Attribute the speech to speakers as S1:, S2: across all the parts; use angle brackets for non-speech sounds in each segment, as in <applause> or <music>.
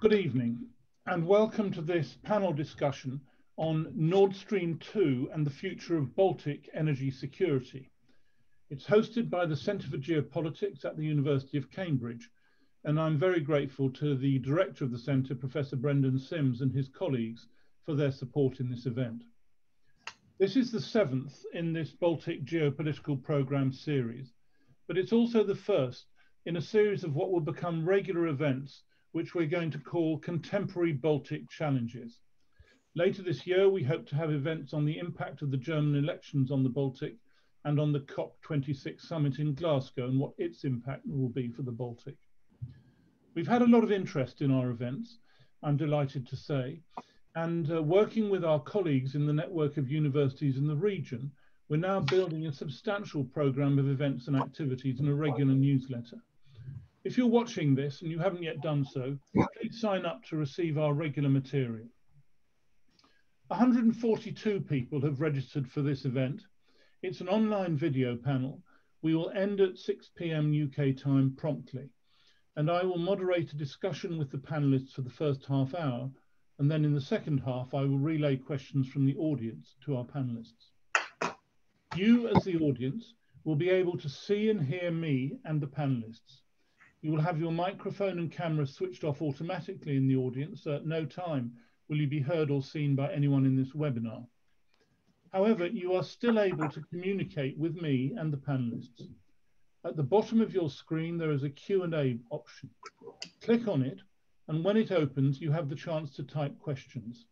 S1: Good evening and welcome to this panel discussion on Nord Stream 2 and the future of Baltic energy security. It's hosted by the Centre for Geopolitics at the University of Cambridge and I'm very grateful to the director of the centre, Professor Brendan Simms, and his colleagues for their support in this event. This is the seventh in this Baltic geopolitical programme series, but it's also the first in a series of what will become regular events which we're going to call Contemporary Baltic Challenges. Later this year, we hope to have events on the impact of the German elections on the Baltic and on the COP26 summit in Glasgow and what its impact will be for the Baltic. We've had a lot of interest in our events, I'm delighted to say, and uh, working with our colleagues in the network of universities in the region, we're now building a substantial program of events and activities and a regular newsletter. If you're watching this and you haven't yet done so, please sign up to receive our regular material. 142 people have registered for this event. It's an online video panel. We will end at 6 p.m. UK time promptly. And I will moderate a discussion with the panelists for the first half hour. And then in the second half, I will relay questions from the audience to our panelists. You as the audience will be able to see and hear me and the panelists. You will have your microphone and camera switched off automatically in the audience, so at no time will you be heard or seen by anyone in this webinar. However, you are still able to communicate with me and the panelists. At the bottom of your screen, there is a Q&A option. Click on it, and when it opens, you have the chance to type questions.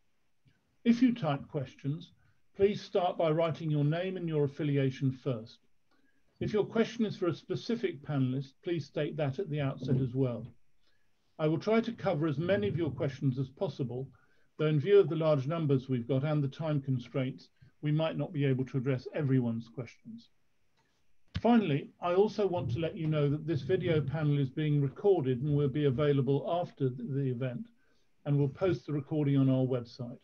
S1: If you type questions, please start by writing your name and your affiliation first. If your question is for a specific panelist, please state that at the outset as well. I will try to cover as many of your questions as possible, though in view of the large numbers we've got and the time constraints, we might not be able to address everyone's questions. Finally, I also want to let you know that this video panel is being recorded and will be available after the event, and we'll post the recording on our website.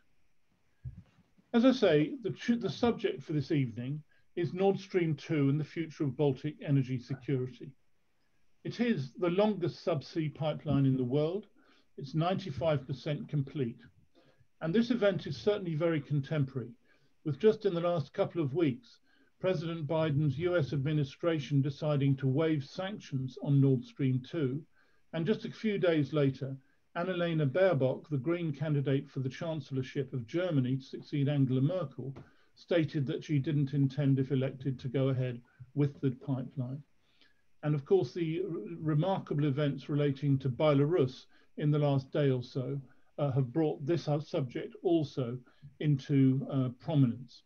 S1: As I say, the, the subject for this evening is Nord Stream 2 and the future of Baltic energy security. It is the longest subsea pipeline in the world. It's 95% complete. And this event is certainly very contemporary, with just in the last couple of weeks, President Biden's US administration deciding to waive sanctions on Nord Stream 2, and just a few days later, Annalena Baerbock, the Green candidate for the Chancellorship of Germany to succeed Angela Merkel, stated that she didn't intend, if elected, to go ahead with the pipeline. And of course, the remarkable events relating to Belarus in the last day or so uh, have brought this subject also into uh, prominence.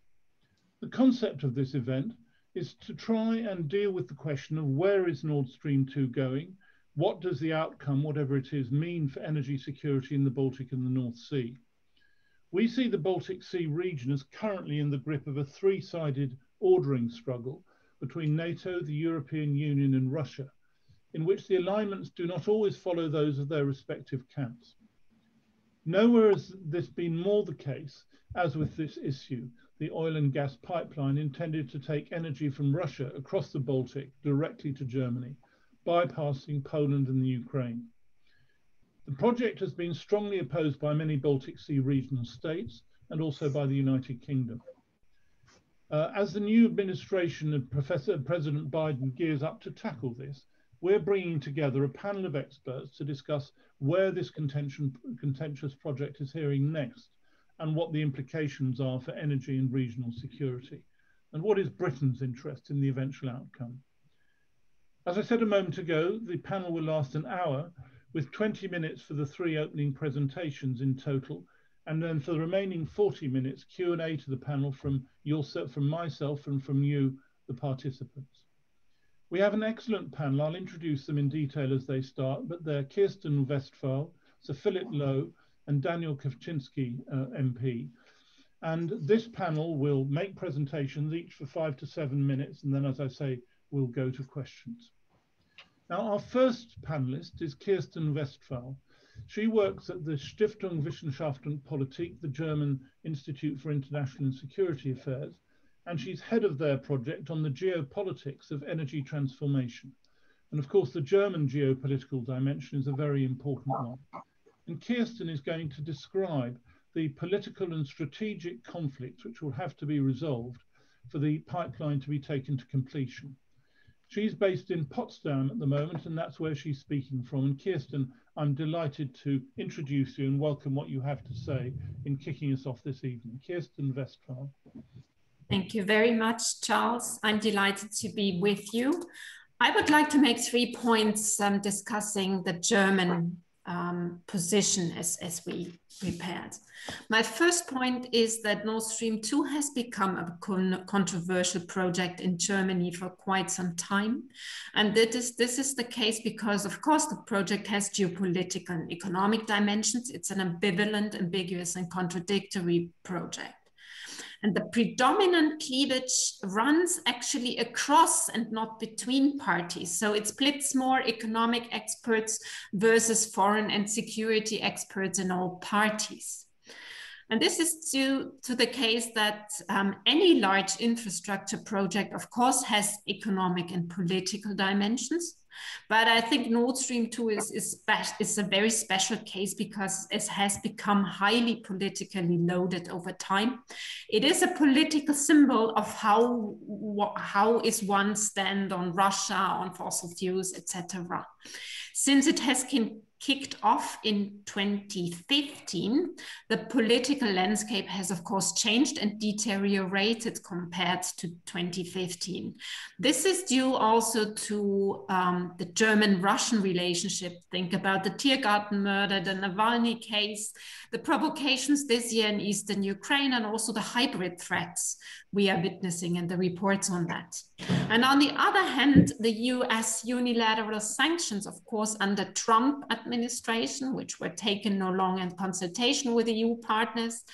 S1: The concept of this event is to try and deal with the question of where is Nord Stream 2 going? What does the outcome, whatever it is, mean for energy security in the Baltic and the North Sea? We see the Baltic Sea region as currently in the grip of a three-sided ordering struggle between NATO, the European Union and Russia, in which the alignments do not always follow those of their respective camps. Nowhere has this been more the case, as with this issue, the oil and gas pipeline intended to take energy from Russia across the Baltic directly to Germany, bypassing Poland and the Ukraine. The project has been strongly opposed by many Baltic Sea regional states and also by the United Kingdom. Uh, as the new administration of Professor President Biden gears up to tackle this, we're bringing together a panel of experts to discuss where this contentious project is heading next and what the implications are for energy and regional security, and what is Britain's interest in the eventual outcome. As I said a moment ago, the panel will last an hour, with 20 minutes for the three opening presentations in total, and then for the remaining 40 minutes, Q&A to the panel from, yourself, from myself and from you, the participants. We have an excellent panel. I'll introduce them in detail as they start, but they're Kirsten Westphal, Sir Philip Lowe, and Daniel Kawczynski, uh, MP. And this panel will make presentations each for five to seven minutes, and then, as I say, we'll go to questions. Now, our first panelist is Kirsten Westphal. She works at the Stiftung Wissenschaft und Politik, the German Institute for International and Security Affairs, and she's head of their project on the geopolitics of energy transformation. And of course, the German geopolitical dimension is a very important one. And Kirsten is going to describe the political and strategic conflicts which will have to be resolved for the pipeline to be taken to completion. She's based in Potsdam at the moment, and that's where she's speaking from. And Kirsten, I'm delighted to introduce you and welcome what you have to say in kicking us off this evening. Kirsten Westphal.
S2: Thank you very much, Charles. I'm delighted to be with you. I would like to make three points um, discussing the German um, position as, as we prepared. My first point is that Nord Stream 2 has become a con controversial project in Germany for quite some time. And that is, this is the case because, of course, the project has geopolitical and economic dimensions. It's an ambivalent, ambiguous, and contradictory project. And the predominant cleavage runs actually across and not between parties. So it splits more economic experts versus foreign and security experts in all parties. And this is due to the case that um, any large infrastructure project, of course, has economic and political dimensions. But I think Nord Stream 2 is, is, is a very special case because it has become highly politically loaded over time. It is a political symbol of how, how is one stand on Russia, on fossil fuels, etc. Since it has kicked off in 2015, the political landscape has, of course, changed and deteriorated compared to 2015. This is due also to um, the German Russian relationship. Think about the Tiergarten murder, the Navalny case, the provocations this year in Eastern Ukraine, and also the hybrid threats we are witnessing and the reports on that. And on the other hand, the US unilateral sanctions, of course, under Trump administration, which were taken no longer in consultation with EU partners,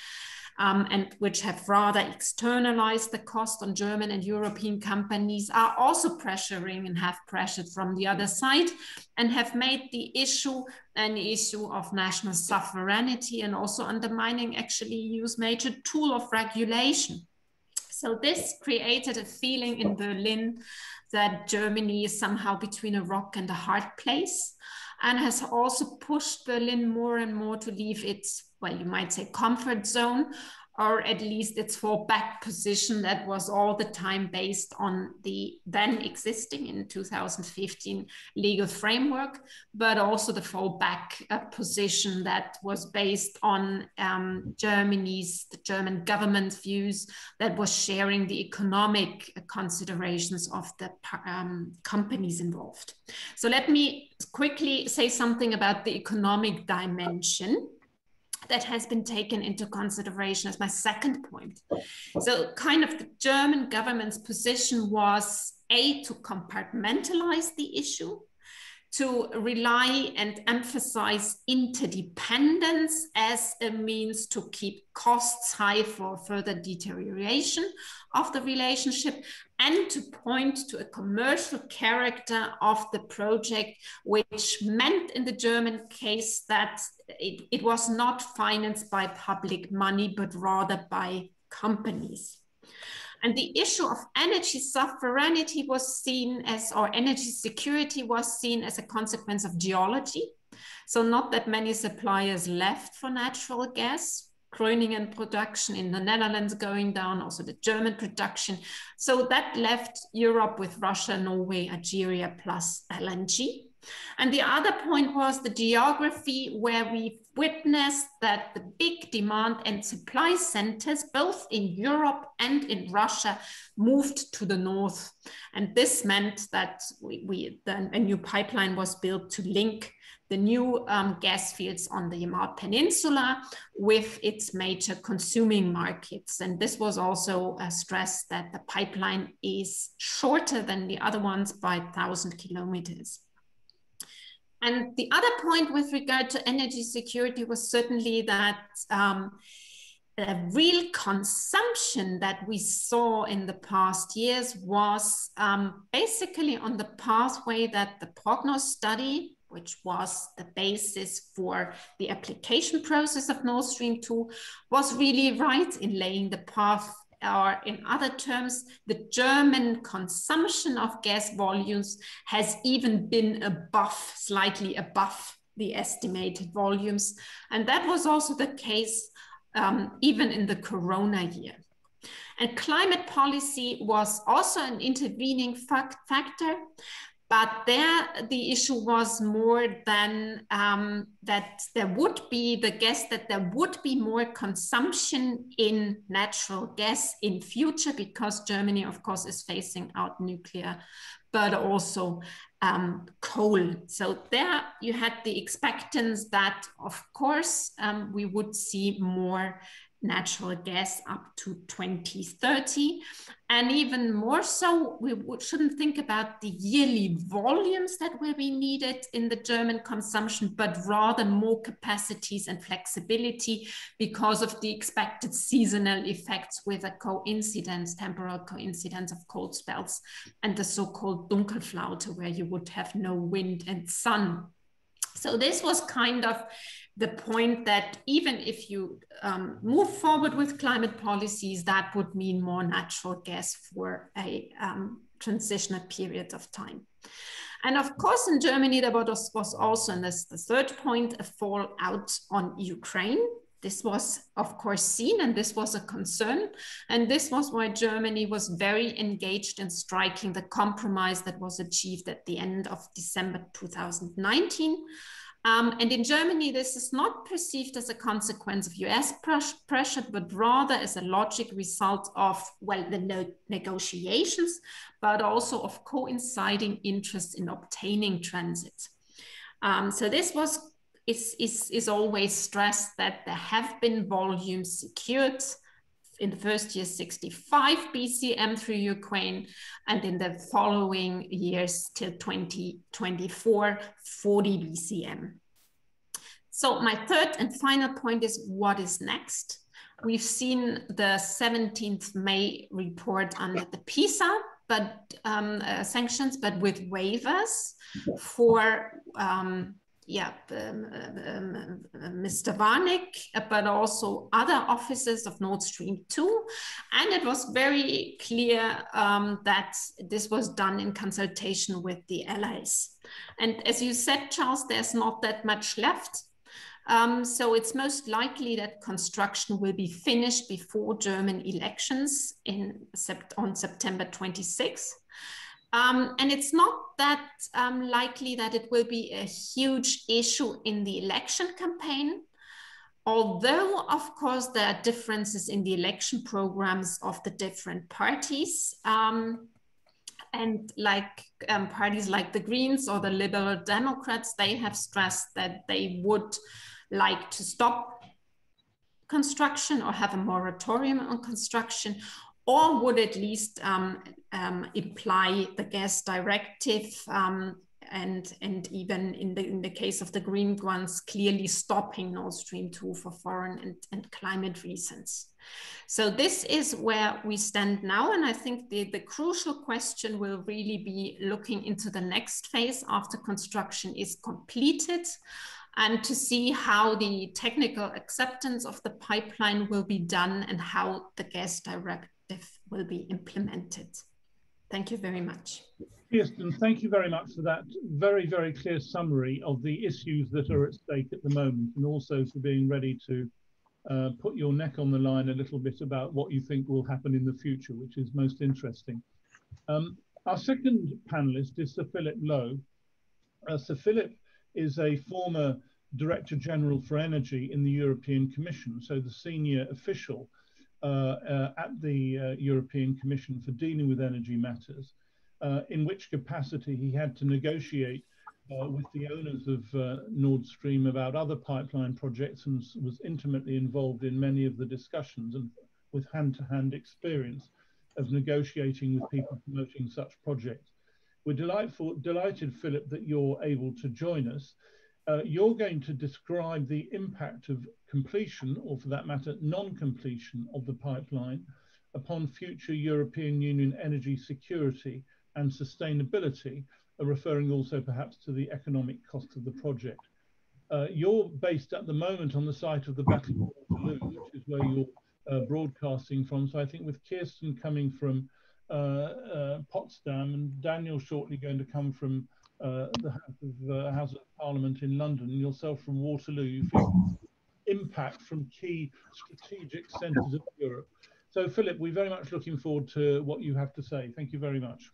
S2: um, and which have rather externalized the cost on German and European companies, are also pressuring and have pressured from the other side and have made the issue an issue of national sovereignty and also undermining actually EU's major tool of regulation. So this created a feeling in Berlin that Germany is somehow between a rock and a hard place and has also pushed Berlin more and more to leave its, well, you might say comfort zone or at least its fallback position that was all the time based on the then existing in 2015 legal framework, but also the fallback uh, position that was based on um, Germany's, the German government's views that was sharing the economic considerations of the um, companies involved. So let me quickly say something about the economic dimension that has been taken into consideration as my second point. So, kind of the German government's position was A, to compartmentalize the issue, to rely and emphasize interdependence as a means to keep costs high for further deterioration of the relationship and to point to a commercial character of the project, which meant in the German case that it, it was not financed by public money, but rather by companies. And the issue of energy sovereignty was seen as, or energy security was seen as a consequence of geology. So, not that many suppliers left for natural gas, Groningen production in the Netherlands going down, also the German production. So that left Europe with Russia, Norway, Algeria plus LNG. And the other point was the geography where we witnessed that the big demand and supply centers, both in Europe and in Russia, moved to the north. And this meant that we, we a new pipeline was built to link the new um, gas fields on the Yamal Peninsula with its major consuming markets. And this was also a stress that the pipeline is shorter than the other ones by 1,000 kilometers. And the other point with regard to energy security was certainly that um, the real consumption that we saw in the past years was um, basically on the pathway that the Prognos study, which was the basis for the application process of Nord Stream 2, was really right in laying the path or in other terms, the German consumption of gas volumes has even been above, slightly above the estimated volumes. And that was also the case um, even in the corona year. And climate policy was also an intervening fact factor, but there the issue was more than um, that there would be the guess that there would be more consumption in natural gas in future because Germany, of course, is phasing out nuclear, but also um, coal. So there you had the expectance that, of course, um, we would see more natural gas up to 2030. And even more so, we shouldn't think about the yearly volumes that will be needed in the German consumption, but rather more capacities and flexibility because of the expected seasonal effects with a coincidence, temporal coincidence of cold spells and the so-called Dunkelflaute, where you would have no wind and sun. So this was kind of the point that even if you um, move forward with climate policies, that would mean more natural gas for a um, transitional period of time. And of course, in Germany, there was, also, and this the third point, a fallout on Ukraine. This was, of course, seen, and this was a concern. And this was why Germany was very engaged in striking the compromise that was achieved at the end of December 2019 um, and in Germany, this is not perceived as a consequence of US pressure, but rather as a logic result of, well, the no negotiations, but also of coinciding interests in obtaining transit. Um, so this was is, is, is always stressed that there have been volumes secured in the first year 65 BCM through Ukraine, and in the following years till 2024, 40 BCM. So my third and final point is what is next? We've seen the 17th May report under the PEESA but um, uh, sanctions, but with waivers for um, yeah, um, um, Mr. Warnig, but also other officers of Nord Stream 2. And it was very clear um, that this was done in consultation with the allies. And as you said, Charles, there's not that much left. Um, so it's most likely that construction will be finished before German elections in sept on September 26. Um, and it's not that um, likely that it will be a huge issue in the election campaign. Although, of course, there are differences in the election programs of the different parties. Um, and like um, parties like the Greens or the Liberal Democrats, they have stressed that they would like to stop construction or have a moratorium on construction or would at least um, um, imply the gas directive um, and and even in the in the case of the green ones clearly stopping Nord Stream 2 for foreign and, and climate reasons. So this is where we stand now. And I think the, the crucial question will really be looking into the next phase after construction is completed and to see how the technical acceptance of the pipeline will be done and how the gas direct will be implemented. Thank you very much.
S1: Kirsten, thank you very much for that very, very clear summary of the issues that are at stake at the moment and also for being ready to uh, put your neck on the line a little bit about what you think will happen in the future, which is most interesting. Um, our second panelist is Sir Philip Lowe. Uh, Sir Philip is a former Director General for Energy in the European Commission, so the senior official Uh, uh, at the uh, European Commission for dealing with energy matters, uh, in which capacity he had to negotiate with the owners of Nord Stream about other pipeline projects and was intimately involved in many of the discussions and with hand-to-hand -hand experience of negotiating with people promoting such projects. We're delightful, delighted, Philip, that you're able to join us uh, you're going to describe the impact of completion, or for that matter, non-completion of the pipeline upon future European Union energy security and sustainability, uh, referring also perhaps to the economic cost of the project. Uh, you're based at the moment on the site of the Battle of Waterloo, which is where you're uh, broadcasting from. So I think with Kirsten coming from Potsdam, and Daniel shortly going to come from uh, the House of, uh, House of Parliament in London, and yourself from Waterloo. You feel impact from key strategic centres of Europe. So, Philip, we're very much looking forward to what you have to say. Thank you very much.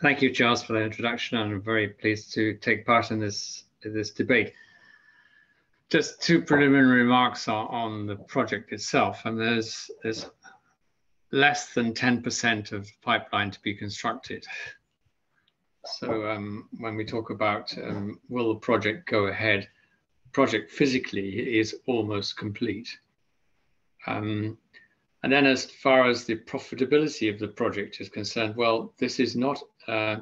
S3: Thank you, Charles, for the introduction, and I'm very pleased to take part in this in this debate. Just two preliminary remarks on, on the project itself, and there's there's less than 10% of pipeline to be constructed. So um, when we talk about um, will the project go ahead, project physically is almost complete. Um, and then as far as the profitability of the project is concerned, well, this is not uh,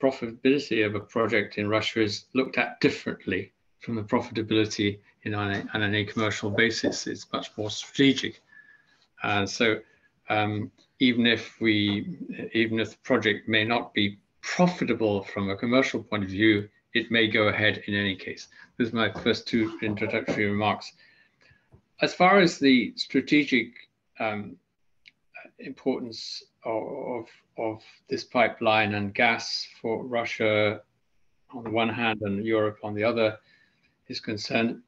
S3: profitability of a project in Russia is looked at differently from the profitability in on, a, on any commercial basis. It's much more strategic. And so um, even if we, even if the project may not be profitable from a commercial point of view, it may go ahead in any case. Those are my first two introductory remarks. As far as the strategic um, importance of, of this pipeline and gas for Russia on the one hand and Europe on the other is concerned,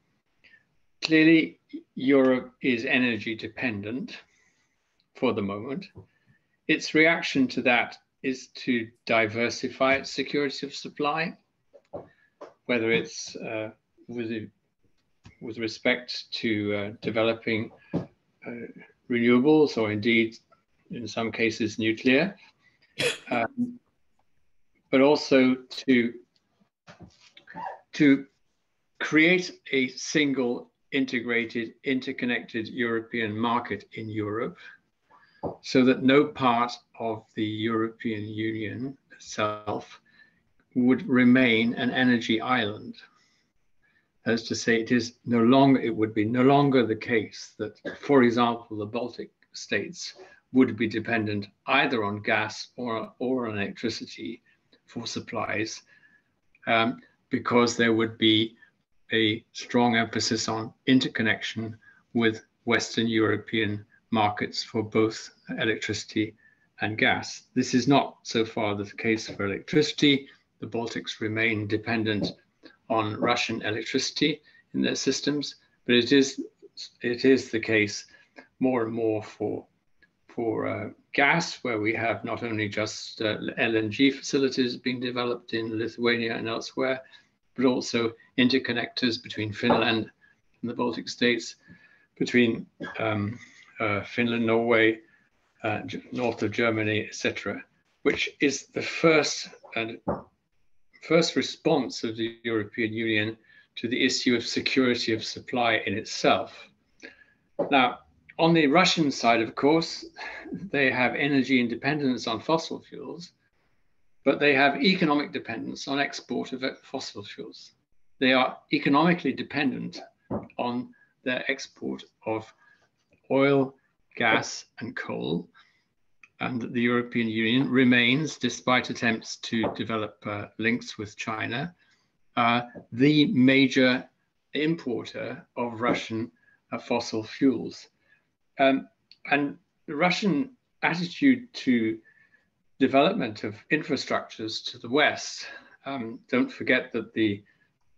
S3: clearly Europe is energy dependent for the moment. Its reaction to that is to diversify its security of supply, whether it's uh, with, with respect to uh, developing uh, renewables or indeed, in some cases, nuclear, um, but also to, to create a single integrated, interconnected European market in Europe so that no part of the European Union itself would remain an energy island. That is to say, it is no longer, it would be no longer the case that, for example, the Baltic states would be dependent either on gas or, or on electricity for supplies, um, because there would be a strong emphasis on interconnection with Western European markets for both electricity and gas. This is not so far the case for electricity. The Baltics remain dependent on Russian electricity in their systems, but it is it is the case more and more for for uh, gas, where we have not only just uh, LNG facilities being developed in Lithuania and elsewhere, but also interconnectors between Finland and the Baltic states, between um, Finland, Norway, uh, north of Germany, etc., which is the first and first response of the European Union to the issue of security of supply in itself. Now, on the Russian side, of course, <laughs> they have energy independence on fossil fuels, but they have economic dependence on export of fossil fuels. They are economically dependent on their export of oil, gas, and coal. And the European Union remains, despite attempts to develop uh, links with China, uh, the major importer of Russian uh, fossil fuels. Um, and the Russian attitude to development of infrastructures to the West, um, don't forget that the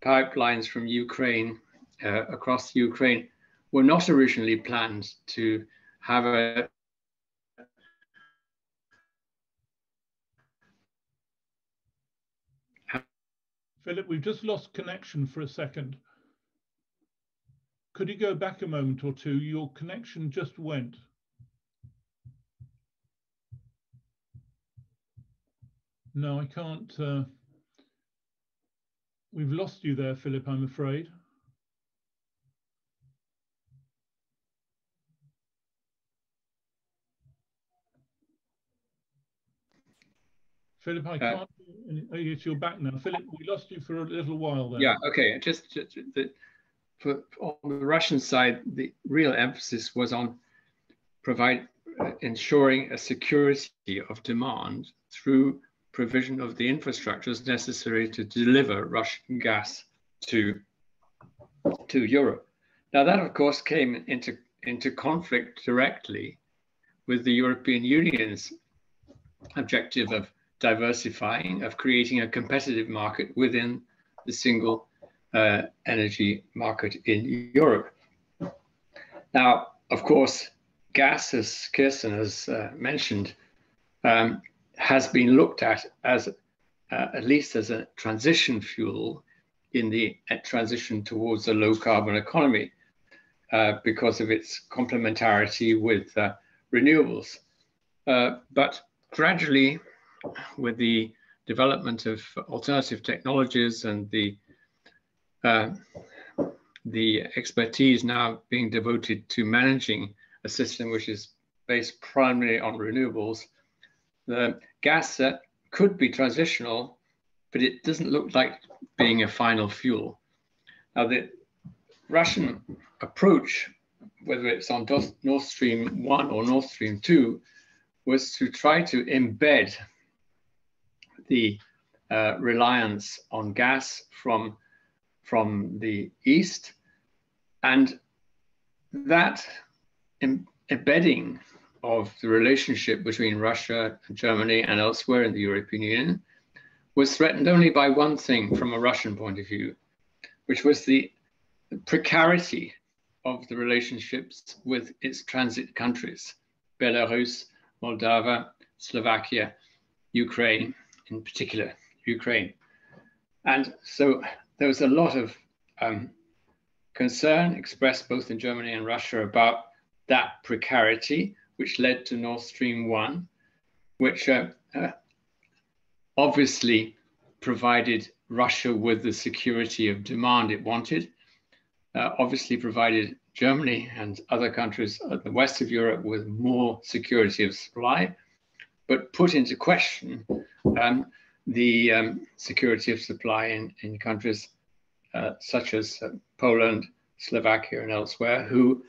S3: pipelines from Ukraine uh, across Ukraine were not originally planned to have a
S1: Philip, we've just lost connection for a second. Could you go back a moment or two? Your connection just went. No, I can't. Uh, we've lost you there, Philip, I'm afraid. Philip, I uh, can't. Uh, yes, you're back now. Philip, we lost you for a little while there.
S3: Yeah. Okay. Just, just the, for on the Russian side, the real emphasis was on provide uh, ensuring a security of demand through provision of the infrastructures necessary to deliver Russian gas to to Europe. Now that, of course, came into into conflict directly with the European Union's objective of diversifying, of creating a competitive market within the single uh, energy market in Europe. Now, of course, gas, as Kirsten has uh, mentioned, um, has been looked at as uh, at least as a transition fuel in the uh, transition towards a low carbon economy uh, because of its complementarity with uh, renewables. But gradually, with the development of alternative technologies and the the expertise now being devoted to managing a system which is based primarily on renewables. The gas uh, could be transitional, but it doesn't look like being a final fuel. Now, the Russian approach, whether it's on Nord Stream 1 or Nord Stream 2, was to try to embed the uh, reliance on gas from from the East. And that em embedding of the relationship between Russia, and Germany, and elsewhere in the European Union was threatened only by one thing from a Russian point of view, which was the precarity of the relationships with its transit countries, Belarus, Moldova, Slovakia, Ukraine, in particular, Ukraine. And so there was a lot of um, concern expressed both in Germany and Russia about that precarity, which led to Nord Stream 1, which uh, uh, obviously provided Russia with the security of demand it wanted, uh, obviously provided Germany and other countries at the west of Europe with more security of supply, but put into question um, the um, security of supply in, in countries uh, such as uh, Poland, Slovakia, and elsewhere, who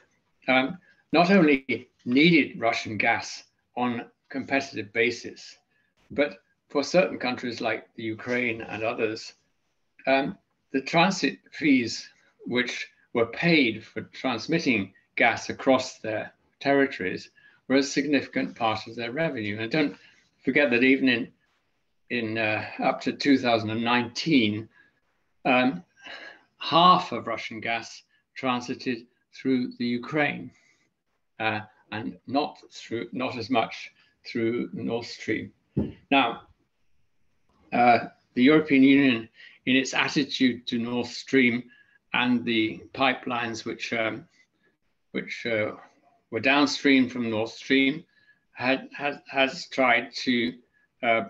S3: um, not only needed Russian gas on competitive basis, but for certain countries like the Ukraine and others, um, the transit fees which were paid for transmitting gas across their territories were a significant part of their revenue. And don't forget that even in in uh, up to 2019, um, half of Russian gas transited through the Ukraine, uh, and not through not as much through Nord Stream. Now, uh, the European Union, in its attitude to Nord Stream and the pipelines which um, which uh, were downstream from Nord Stream, had, has, has tried to uh,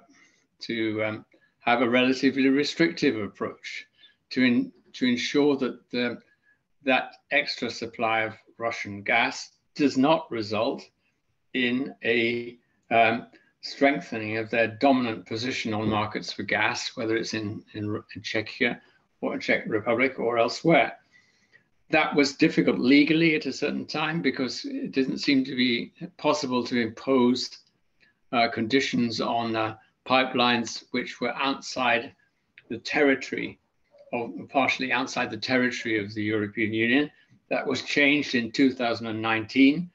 S3: to um, have a relatively restrictive approach to, in, to ensure that the, that extra supply of Russian gas does not result in a um, strengthening of their dominant position on markets for gas, whether it's in, in, in Czechia or Czech Republic or elsewhere. That was difficult legally at a certain time because it didn't seem to be possible to impose uh, conditions on uh, pipelines which were outside the territory or partially outside the territory of the European Union. That was changed in 2019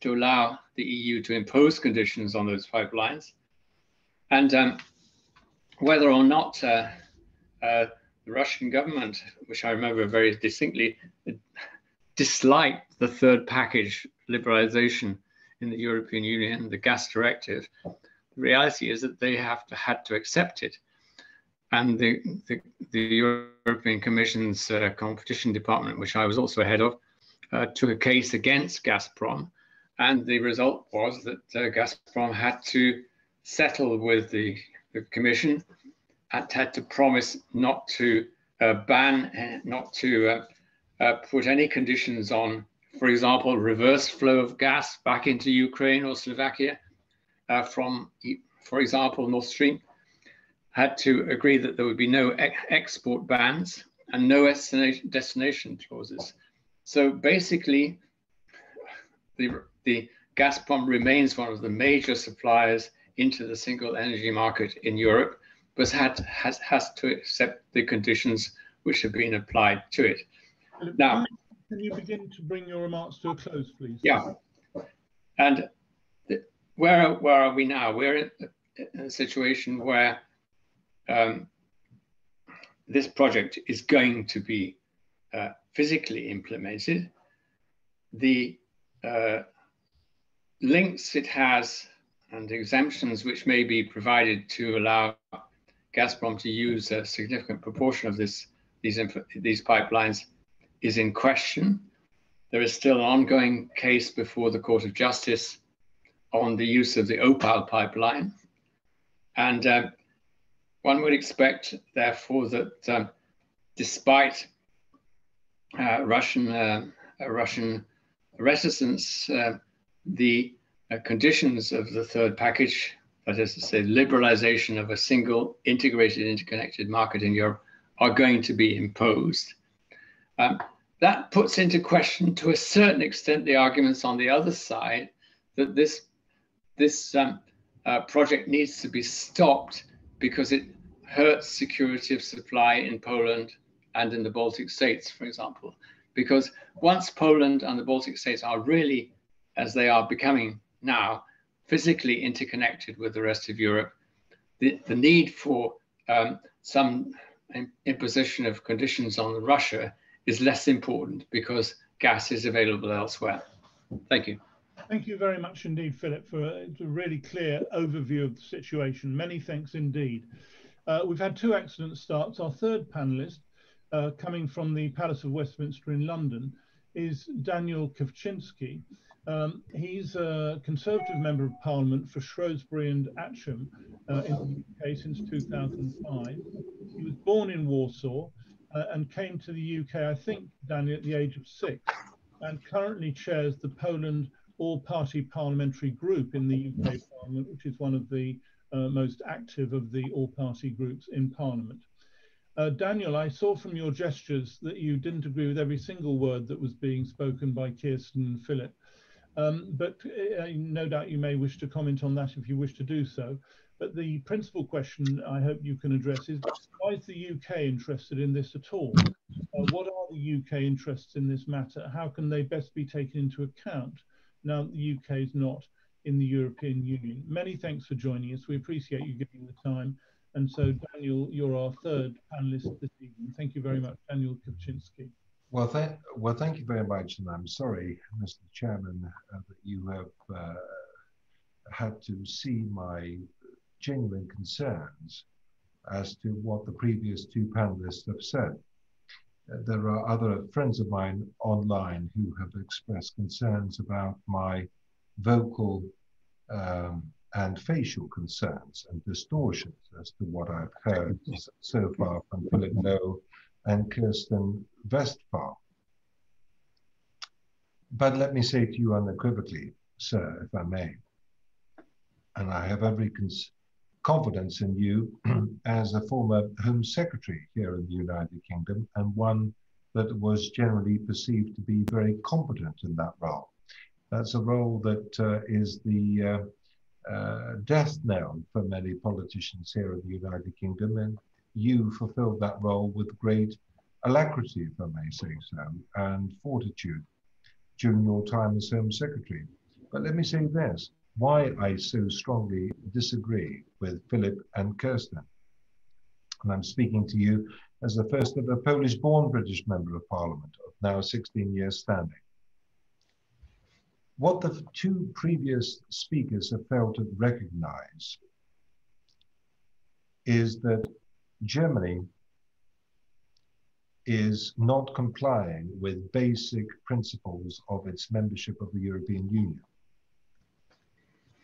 S3: to allow the EU to impose conditions on those pipelines. And um, whether or not uh, uh, the Russian government, which I remember very distinctly, disliked the third package liberalization in the European Union, the gas directive, reality is that they have to, had to accept it. And the, the, the European Commission's uh, competition department, which I was also head of, uh, took a case against Gazprom. And the result was that uh, Gazprom had to settle with the, the Commission, had, had to promise not to uh, ban, uh, not to uh, put any conditions on, for example, reverse flow of gas back into Ukraine or Slovakia, uh, from, for example, North Stream, had to agree that there would be no ex export bans and no destination, destination clauses. So basically, the, the Gazprom remains one of the major suppliers into the single energy market in Europe, but had, has, has to accept the conditions which have been applied to it.
S1: Now, can you begin to bring your remarks to a close, please?
S3: Yeah. And where, where are we now? We're in a situation where um, this project is going to be uh, physically implemented, the uh, links it has and exemptions which may be provided to allow Gazprom to use a significant proportion of this, these, these pipelines is in question. There is still an ongoing case before the Court of Justice on the use of the Opal pipeline. And uh, one would expect, therefore, that um, despite uh, Russian, uh, Russian reticence, uh, the uh, conditions of the third package, that is to say, liberalization of a single integrated, interconnected market in Europe, are going to be imposed. Um, that puts into question, to a certain extent, the arguments on the other side that this, this um, uh, project needs to be stopped because it hurts security of supply in Poland and in the Baltic states, for example. Because once Poland and the Baltic states are really, as they are becoming now, physically interconnected with the rest of Europe, the, the need for um, some imposition of conditions on Russia is less important because gas is available elsewhere. Thank you.
S1: Thank you very much indeed, Philip, for a, a really clear overview of the situation. Many thanks indeed. Uh, we've had two excellent starts. Our third panelist, uh, coming from the Palace of Westminster in London, is Daniel Kawczynski. Um, he's a Conservative Member of Parliament for Shrewsbury and Atcham uh, in the UK since 2005. He was born in Warsaw uh, and came to the UK, I think, Daniel, at the age of six, and currently chairs the Poland All Party Parliamentary Group in the UK Parliament, which is one of the uh, most active of the all party groups in Parliament. Uh, Daniel, I saw from your gestures that you didn't agree with every single word that was being spoken by Kirsten and Philip. Um, but uh, no doubt you may wish to comment on that if you wish to do so. But the principal question I hope you can address is why is the UK interested in this at all? Uh, what are the UK interests in this matter? How can they best be taken into account now that the UK is not in the European Union? Many thanks for joining us. We appreciate you giving the time. And so, Daniel, you're our third panelist this evening. Thank you very much, Daniel Kawczynski.
S4: Well, th well, thank you very much, and I'm sorry, Mr. Chairman, uh, that you have uh, had to see my genuine concerns as to what the previous two panelists have said. There are other friends of mine online who have expressed concerns about my vocal um, and facial concerns and distortions as to what I've heard so far from Philip Lowe and Kirsten Westphal. But let me say to you unequivocally, sir, if I may, and I have every confidence in you <clears throat> as a former Home Secretary here in the United Kingdom and one that was generally perceived to be very competent in that role. That's a role that uh, is the uh, uh, death knell for many politicians here in the United Kingdom, and you fulfilled that role with great alacrity, if I may say so, and fortitude during your time as Home Secretary. But let me say this why I so strongly disagree with Philip and Kirsten. And I'm speaking to you as the first of a Polish born British Member of Parliament of now 16 years standing. What the two previous speakers have failed to recognize is that Germany is not complying with basic principles of its membership of the European Union.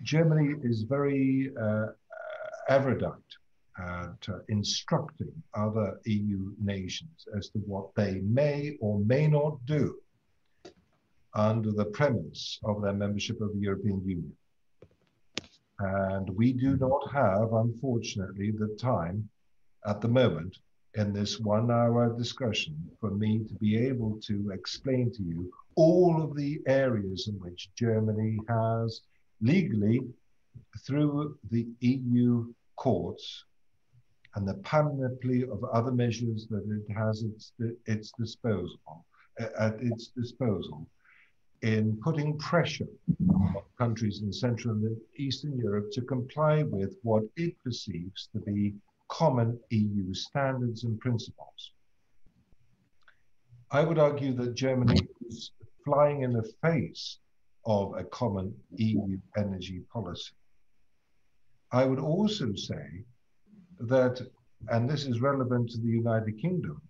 S4: Germany is very uh, erudite at uh, instructing other EU nations as to what they may or may not do under the premise of their membership of the European Union. And we do not have, unfortunately, the time at the moment in this one hour discussion for me to be able to explain to you all of the areas in which Germany has legally, through the EU courts and the panoply of other measures that it has its, its disposal, uh, at its disposal, in putting pressure on countries in Central and Eastern Europe to comply with what it perceives to be common EU standards and principles. I would argue that Germany is flying in the face of a common EU energy policy. I would also say that, and this is relevant to the United Kingdom,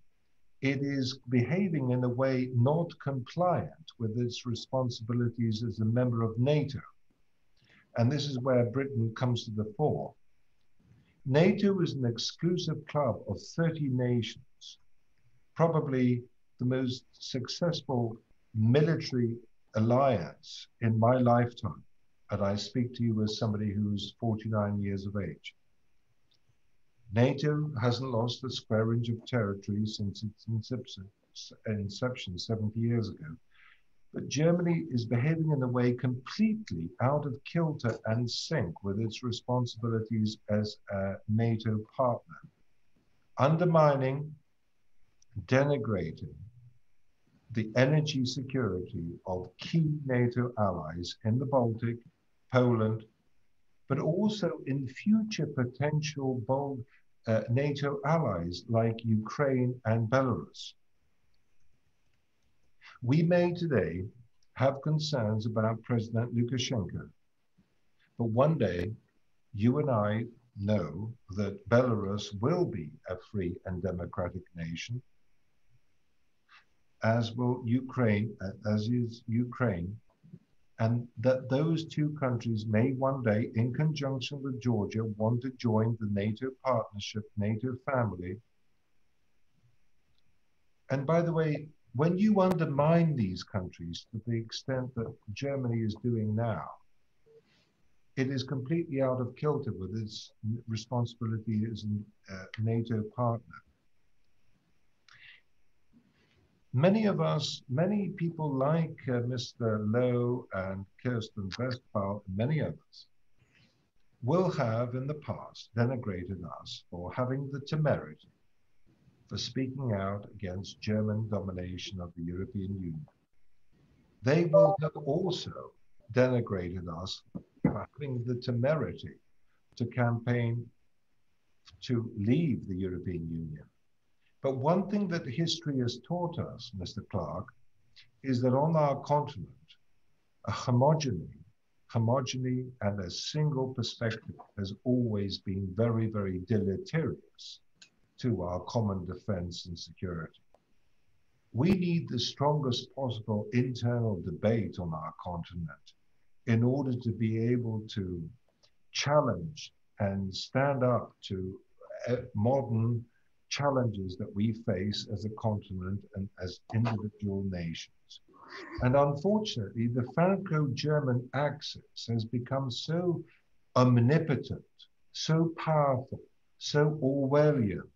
S4: it is behaving in a way not compliant with its responsibilities as a member of NATO. And this is where Britain comes to the fore. NATO is an exclusive club of 30 nations, probably the most successful military alliance in my lifetime. And I speak to you as somebody who's 49 years of age. NATO hasn't lost a square inch of territory since its inception 70 years ago. But Germany is behaving in a way completely out of kilter and sync with its responsibilities as a NATO partner, undermining, denigrating the energy security of key NATO allies in the Baltic, Poland, but also in future potential uh, NATO allies like Ukraine and Belarus. We may today have concerns about President Lukashenko, but one day you and I know that Belarus will be a free and democratic nation, as will Ukraine, as is Ukraine, and that those two countries may one day, in conjunction with Georgia, want to join the NATO partnership, NATO family. And by the way, when you undermine these countries to the extent that Germany is doing now, it is completely out of kilter with its responsibility as a uh, NATO partner many of us, many people like uh, Mr. Lowe and Kirsten Westphal, and many others, will have in the past denigrated us for having the temerity for speaking out against German domination of the European Union. They will have also denigrated us for having the temerity to campaign to leave the European Union. But one thing that history has taught us, Mr. Clarke, is that on our continent, a homogeny, homogeny and a single perspective has always been very, very deleterious to our common defense and security. We need the strongest possible internal debate on our continent in order to be able to challenge and stand up to uh, modern challenges that we face as a continent and as individual nations. And unfortunately, the Franco German axis has become so omnipotent, so powerful, so Orwellian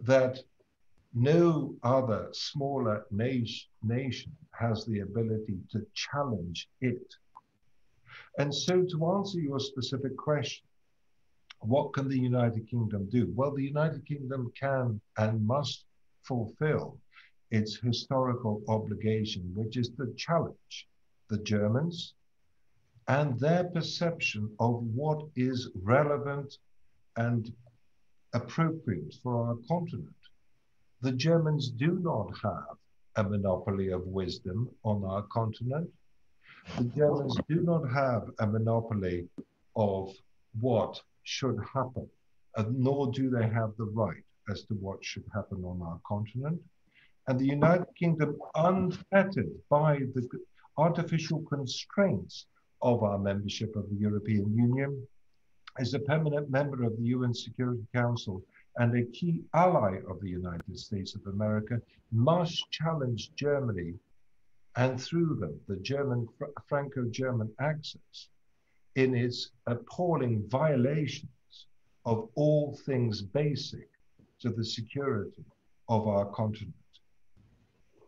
S4: that no other smaller nation, nation has the ability to challenge it. And so, to answer your specific question, what can the United Kingdom do? Well, the United Kingdom can and must fulfill its historical obligation, which is to challenge the Germans and their perception of what is relevant and appropriate for our continent. The Germans do not have a monopoly of wisdom on our continent. The Germans do not have a monopoly of what should happen, nor do they have the right as to what should happen on our continent. And the United Kingdom, unfettered by the artificial constraints of our membership of the European Union, is a permanent member of the UN Security Council and a key ally of the United States of America, must challenge Germany and through them the German Franco-German axis in its appalling violations of all things basic to the security of our continent.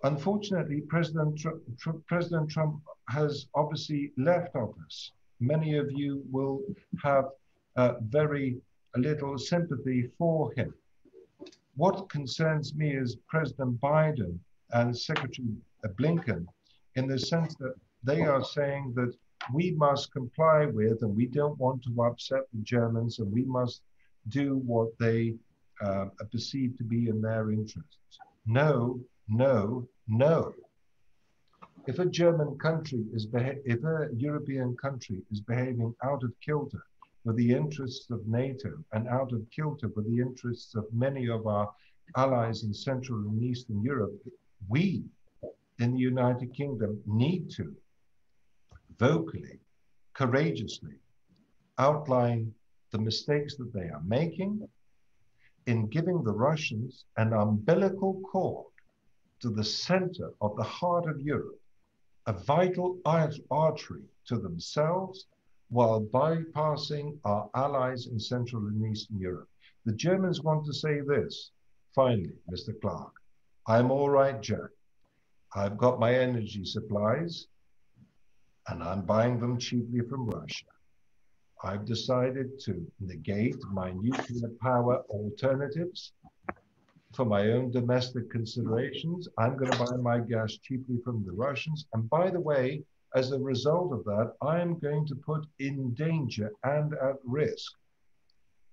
S4: Unfortunately, President, Tr- Tr- President Trump has obviously left office. Many of you will have uh, very little sympathy for him. What concerns me is President Biden and Secretary Blinken in the sense that they are saying that we must comply with and we don't want to upset the Germans and we must do what they uh, perceive to be in their interests. No, no, no. If a German country is, if a European country is behaving out of kilter with the interests of NATO and out of kilter with the interests of many of our allies in Central and Eastern Europe, we in the United Kingdom need to vocally, courageously outline the mistakes that they are making in giving the Russians an umbilical cord to the center of the heart of Europe, a vital artery to themselves while bypassing our allies in Central and Eastern Europe. The Germans want to say this, finally, Mr. Clarke, I'm all right, Jack. I've got my energy supplies and I'm buying them cheaply from Russia. I've decided to negate my nuclear power alternatives for my own domestic considerations. I'm going to buy my gas cheaply from the Russians. And by the way, as a result of that, I'm going to put in danger and at risk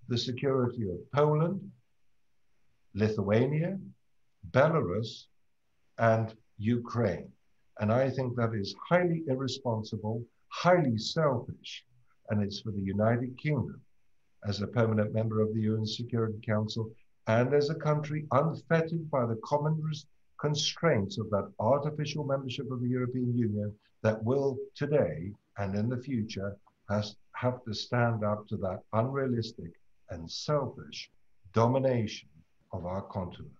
S4: the security of Poland, Lithuania, Belarus, and Ukraine. And I think that is highly irresponsible, highly selfish, and it's for the United Kingdom as a permanent member of the UN Security Council and as a country unfettered by the common constraints of that artificial membership of the European Union that will today and in the future has have to stand up to that unrealistic and selfish domination of our continent.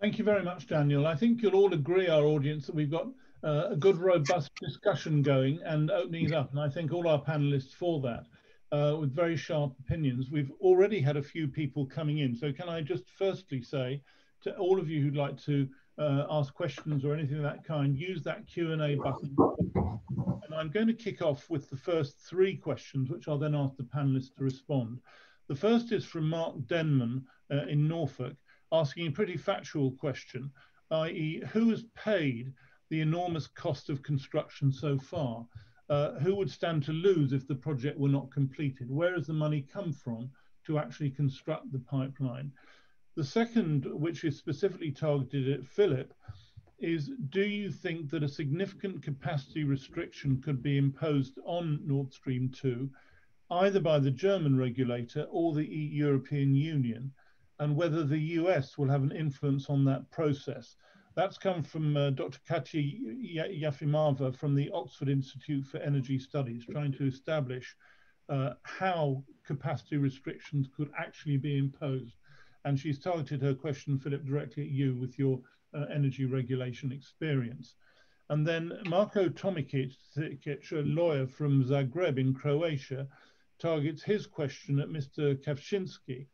S1: Thank you very much, Daniel. I think you'll all agree, our audience, that we've got uh, a good, robust discussion going and opening it up. And I think all our panelists for that uh, with very sharp opinions. We've already had a few people coming in. So can I just firstly say to all of you who'd like to uh, ask questions or anything of that kind, use that Q&A button. And I'm going to kick off with the first three questions, which I'll then ask the panelists to respond. The first is from Mark Denman uh, in Norfolk asking a pretty factual question, i.e., who has paid the enormous cost of construction so far? Uh, who would stand to lose if the project were not completed? Where has the money come from to actually construct the pipeline? The second, which is specifically targeted at Philip, is do you think that a significant capacity restriction could be imposed on Nord Stream 2, either by the German regulator or the European Union? And whether the US will have an influence on that process. That's come from uh, Dr. Katya Yafimava from the Oxford Institute for Energy Studies, trying to establish uh, how capacity restrictions could actually be imposed. And she's targeted her question, Philip, directly at you with your uh, energy regulation experience. And then Marko Tomikic, a lawyer from Zagreb in Croatia, targets his question at Mr. Kawczynski.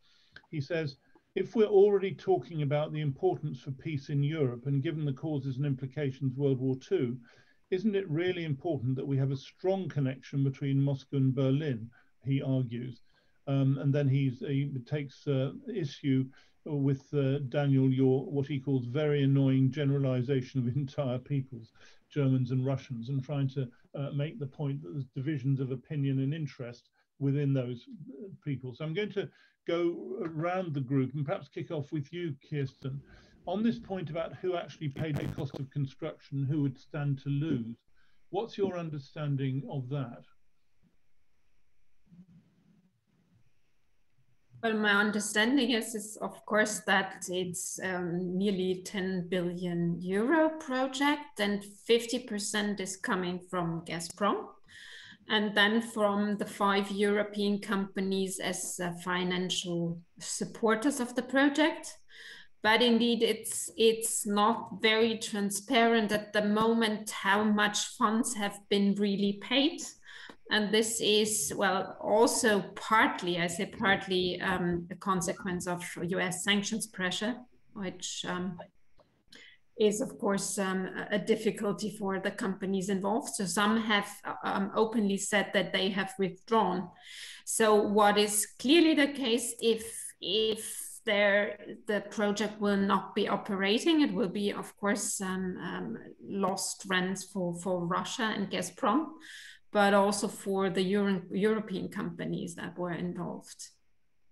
S1: He says, if we're already talking about the importance for peace in Europe and given the causes and implications of World War II, isn't it really important that we have a strong connection between Moscow and Berlin? He argues. Um, and then he takes uh, issue with uh, Daniel, your what he calls very annoying generalization of <laughs> entire peoples, Germans and Russians, and trying to uh, make the point that there's divisions of opinion and interest within those uh, people. So I'm going to go around the group and perhaps kick off with you, Kirsten, on this point about who actually paid the cost of construction, who would stand to lose. What's your understanding of that?
S2: Well, my understanding is, is of course, that it's um, nearly 10 billion euro project and 50% is coming from Gazprom and then from the five European companies as uh, financial supporters of the project. But indeed, it's it's not very transparent at the moment how much funds have been really paid. And this is, well, also partly, I say partly, um, a consequence of US sanctions pressure, which um, is of course um, a difficulty for the companies involved. So some have um, openly said that they have withdrawn. So what is clearly the case if if there the project will not be operating. It will be, of course, um, um, lost rents for, for Russia and Gazprom, but also for the Euro European companies that were involved.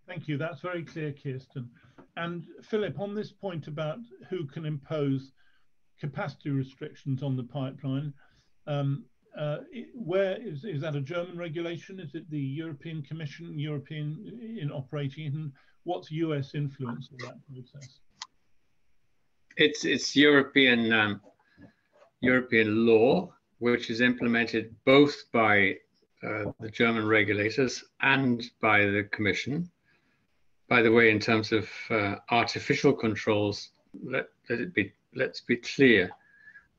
S1: Thank you. That's very clear, Kirsten. And Philip, on this point about who can impose capacity restrictions on the pipeline, um, uh, where is, is that a German regulation? Is it the European Commission, European in operating? And what's US influence in that process?
S3: It's it's European um, European law, which is implemented both by uh, the German regulators and by the Commission. By the way, in terms of uh, artificial controls, let, let it be let's be clear.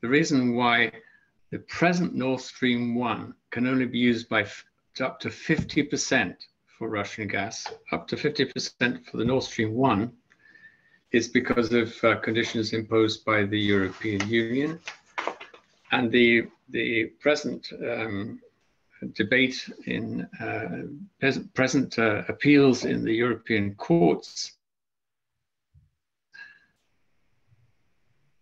S3: The reason why the present Nord Stream 1 can only be used by up to 50% for Russian gas, up to 50% for the Nord Stream 1, is because of uh, conditions imposed by the European Union. And the, the present um, debate in uh, present uh, appeals in the European courts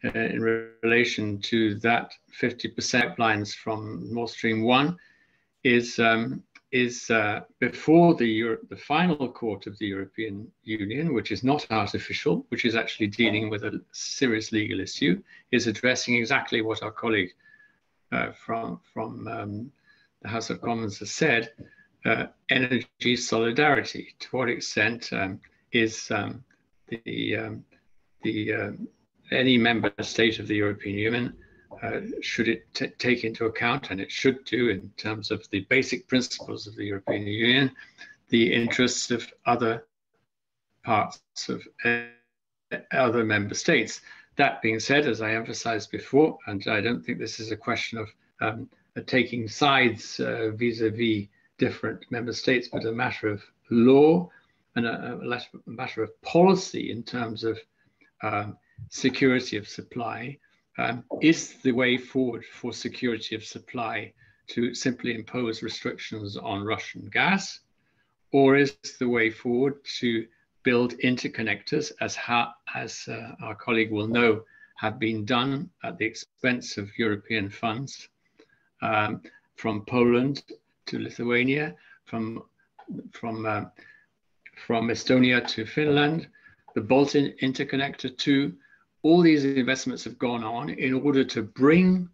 S3: uh, in relation to that 50% lines from Nord Stream 1 is um, is uh, before the, Euro the final court of the European Union, which is not artificial, which is actually dealing with a serious legal issue, is addressing exactly what our colleague uh, from, from um, the House of Commons has said, uh, energy solidarity. To what extent um, is um, the, um, the um, any member state of the European Union uh, should it take into account, and it should do in terms of the basic principles of the European Union, the interests of other parts of uh, other member states. That being said, as I emphasized before, and I don't think this is a question of um, taking sides uh, vis-a-vis different member states, but a matter of law and a, a matter of policy in terms of um, security of supply um, is the way forward for security of supply to simply impose restrictions on Russian gas, or is the way forward to build interconnectors, as, as uh, our colleague will know, have been done at the expense of European funds um, from Poland to Lithuania, from, from, uh, from Estonia to Finland, the Baltic interconnector too, all these investments have gone on in order to bring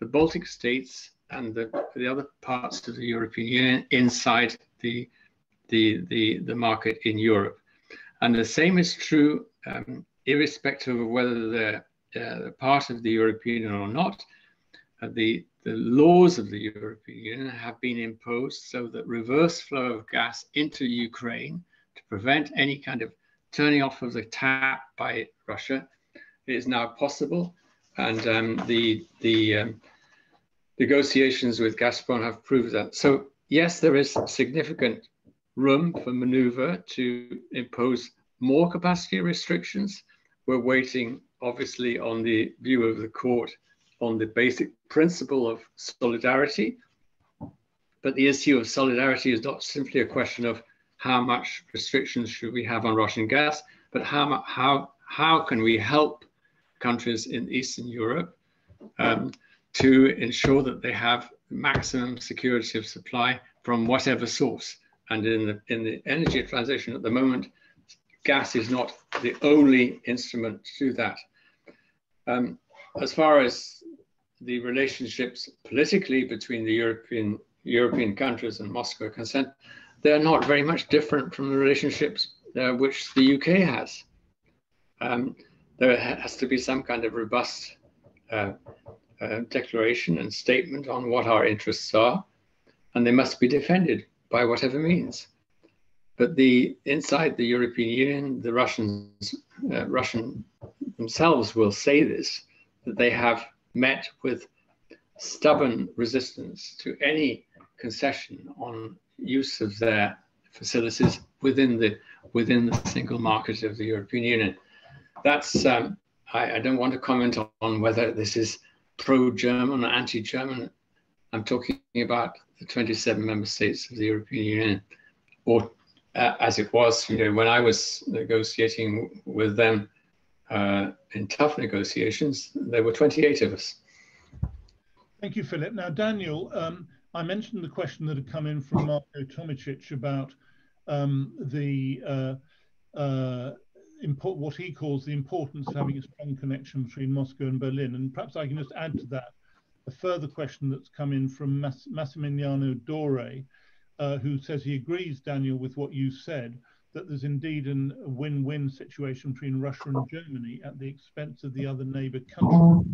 S3: the Baltic states and the, the other parts of the European Union inside the, the, the, the market in Europe. And the same is true um, irrespective of whether they're uh, part of the European Union or not. Uh, the, the laws of the European Union have been imposed so that reverse flow of gas into Ukraine to prevent any kind of turning off of the tap by Russia is now possible. And um, the, the um, negotiations with Gazprom have proved that. So yes, there is significant room for maneuver to impose more capacity restrictions. We're waiting, obviously, on the view of the court on the basic principle of solidarity. But the issue of solidarity is not simply a question of how much restrictions should we have on Russian gas, but how, how, how can we help countries in Eastern Europe um, to ensure that they have maximum security of supply from whatever source. And in the, in the energy transition at the moment, gas is not the only instrument to do that. Um, as far as the relationships politically between the European European countries and Moscow concerned, they're not very much different from the relationships uh, which the UK has. Um, there has to be some kind of robust uh, uh, declaration and statement on what our interests are, and they must be defended by whatever means. But the inside the European Union, the Russians, uh, Russian themselves will say this that they have met with stubborn resistance to any concession on use of their facilities within the within the single market of the European Union that's um, I, I, don't want to comment on whether this is pro-German or anti-German. I'm talking about the 27 member states of the European Union, or uh, as it was, you know, when I was negotiating with them uh, in tough negotiations, there were 28 of us.
S1: Thank you, Philip. Now, Daniel, um, I mentioned the question that had come in from Marco Tomicic about um, the uh, uh, import, what he calls the importance of having a strong connection between Moscow and Berlin. And perhaps I can just add to that a further question that's come in from Mass Massimiliano Dore, uh, who says he agrees, Daniel, with what you said, that there's indeed a win-win situation between Russia and Germany at the expense of the other neighbor country.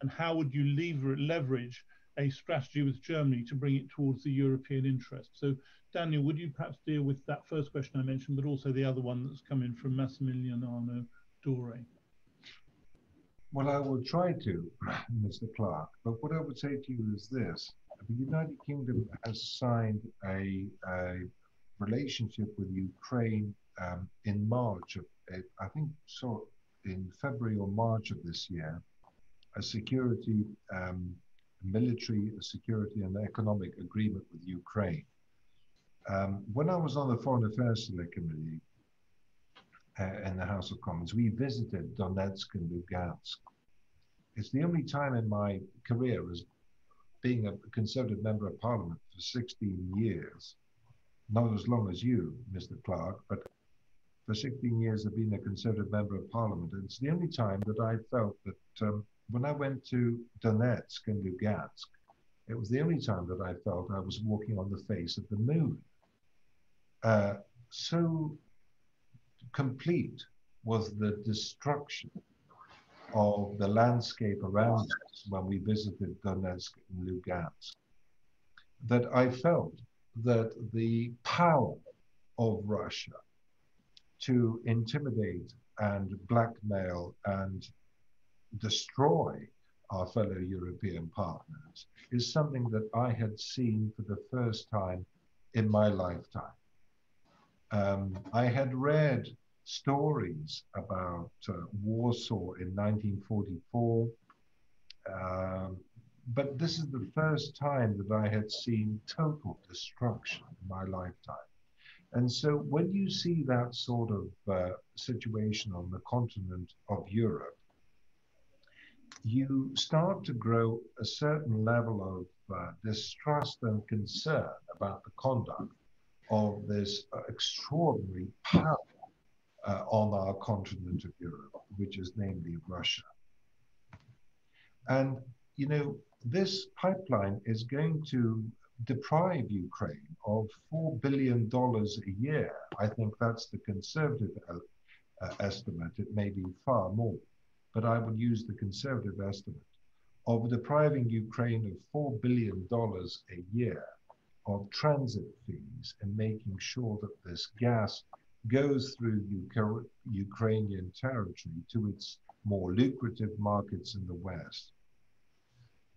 S1: And how would you lever leverage a strategy with Germany to bring it towards the European interest? So Daniel, would you perhaps deal with that first question I mentioned, but also the other one that's come in from Massimiliano Dore?
S4: Well, I will try to, <laughs> Mr. Clarke, but what I would say to you is this. The United Kingdom has signed a, a relationship with Ukraine um, in March of, I think, so in February or March of this year, a security, um, military security and economic agreement with Ukraine. Um, when I was on the Foreign Affairs Select Committee uh, in the House of Commons, we visited Donetsk and Lugansk. It's the only time in my career as being a Conservative Member of Parliament for 16 years, not as long as you, Mr. Clarke, but for 16 years I've been a Conservative Member of Parliament. And it's the only time that I felt that um, when I went to Donetsk and Lugansk, it was the only time that I felt I was walking on the face of the moon. Uh, so complete was the destruction of the landscape around us when we visited Donetsk and Lugansk that I felt that the power of Russia to intimidate and blackmail and destroy our fellow European partners is something that I had seen for the first time in my lifetime. Um, I had read stories about uh, Warsaw in 1944, um, but this is the first time that I had seen total destruction in my lifetime. And so when you see that sort of uh, situation on the continent of Europe, you start to grow a certain level of uh, distrust and concern about the conduct of this uh, extraordinary power uh, on our continent of Europe, which is namely Russia. And, you know, this pipeline is going to deprive Ukraine of $4 billion a year. I think that's the conservative uh, estimate. It may be far more, but I would use the conservative estimate of depriving Ukraine of $4 billion a year of transit fees and making sure that this gas goes through Ukrainian territory to its more lucrative markets in the West.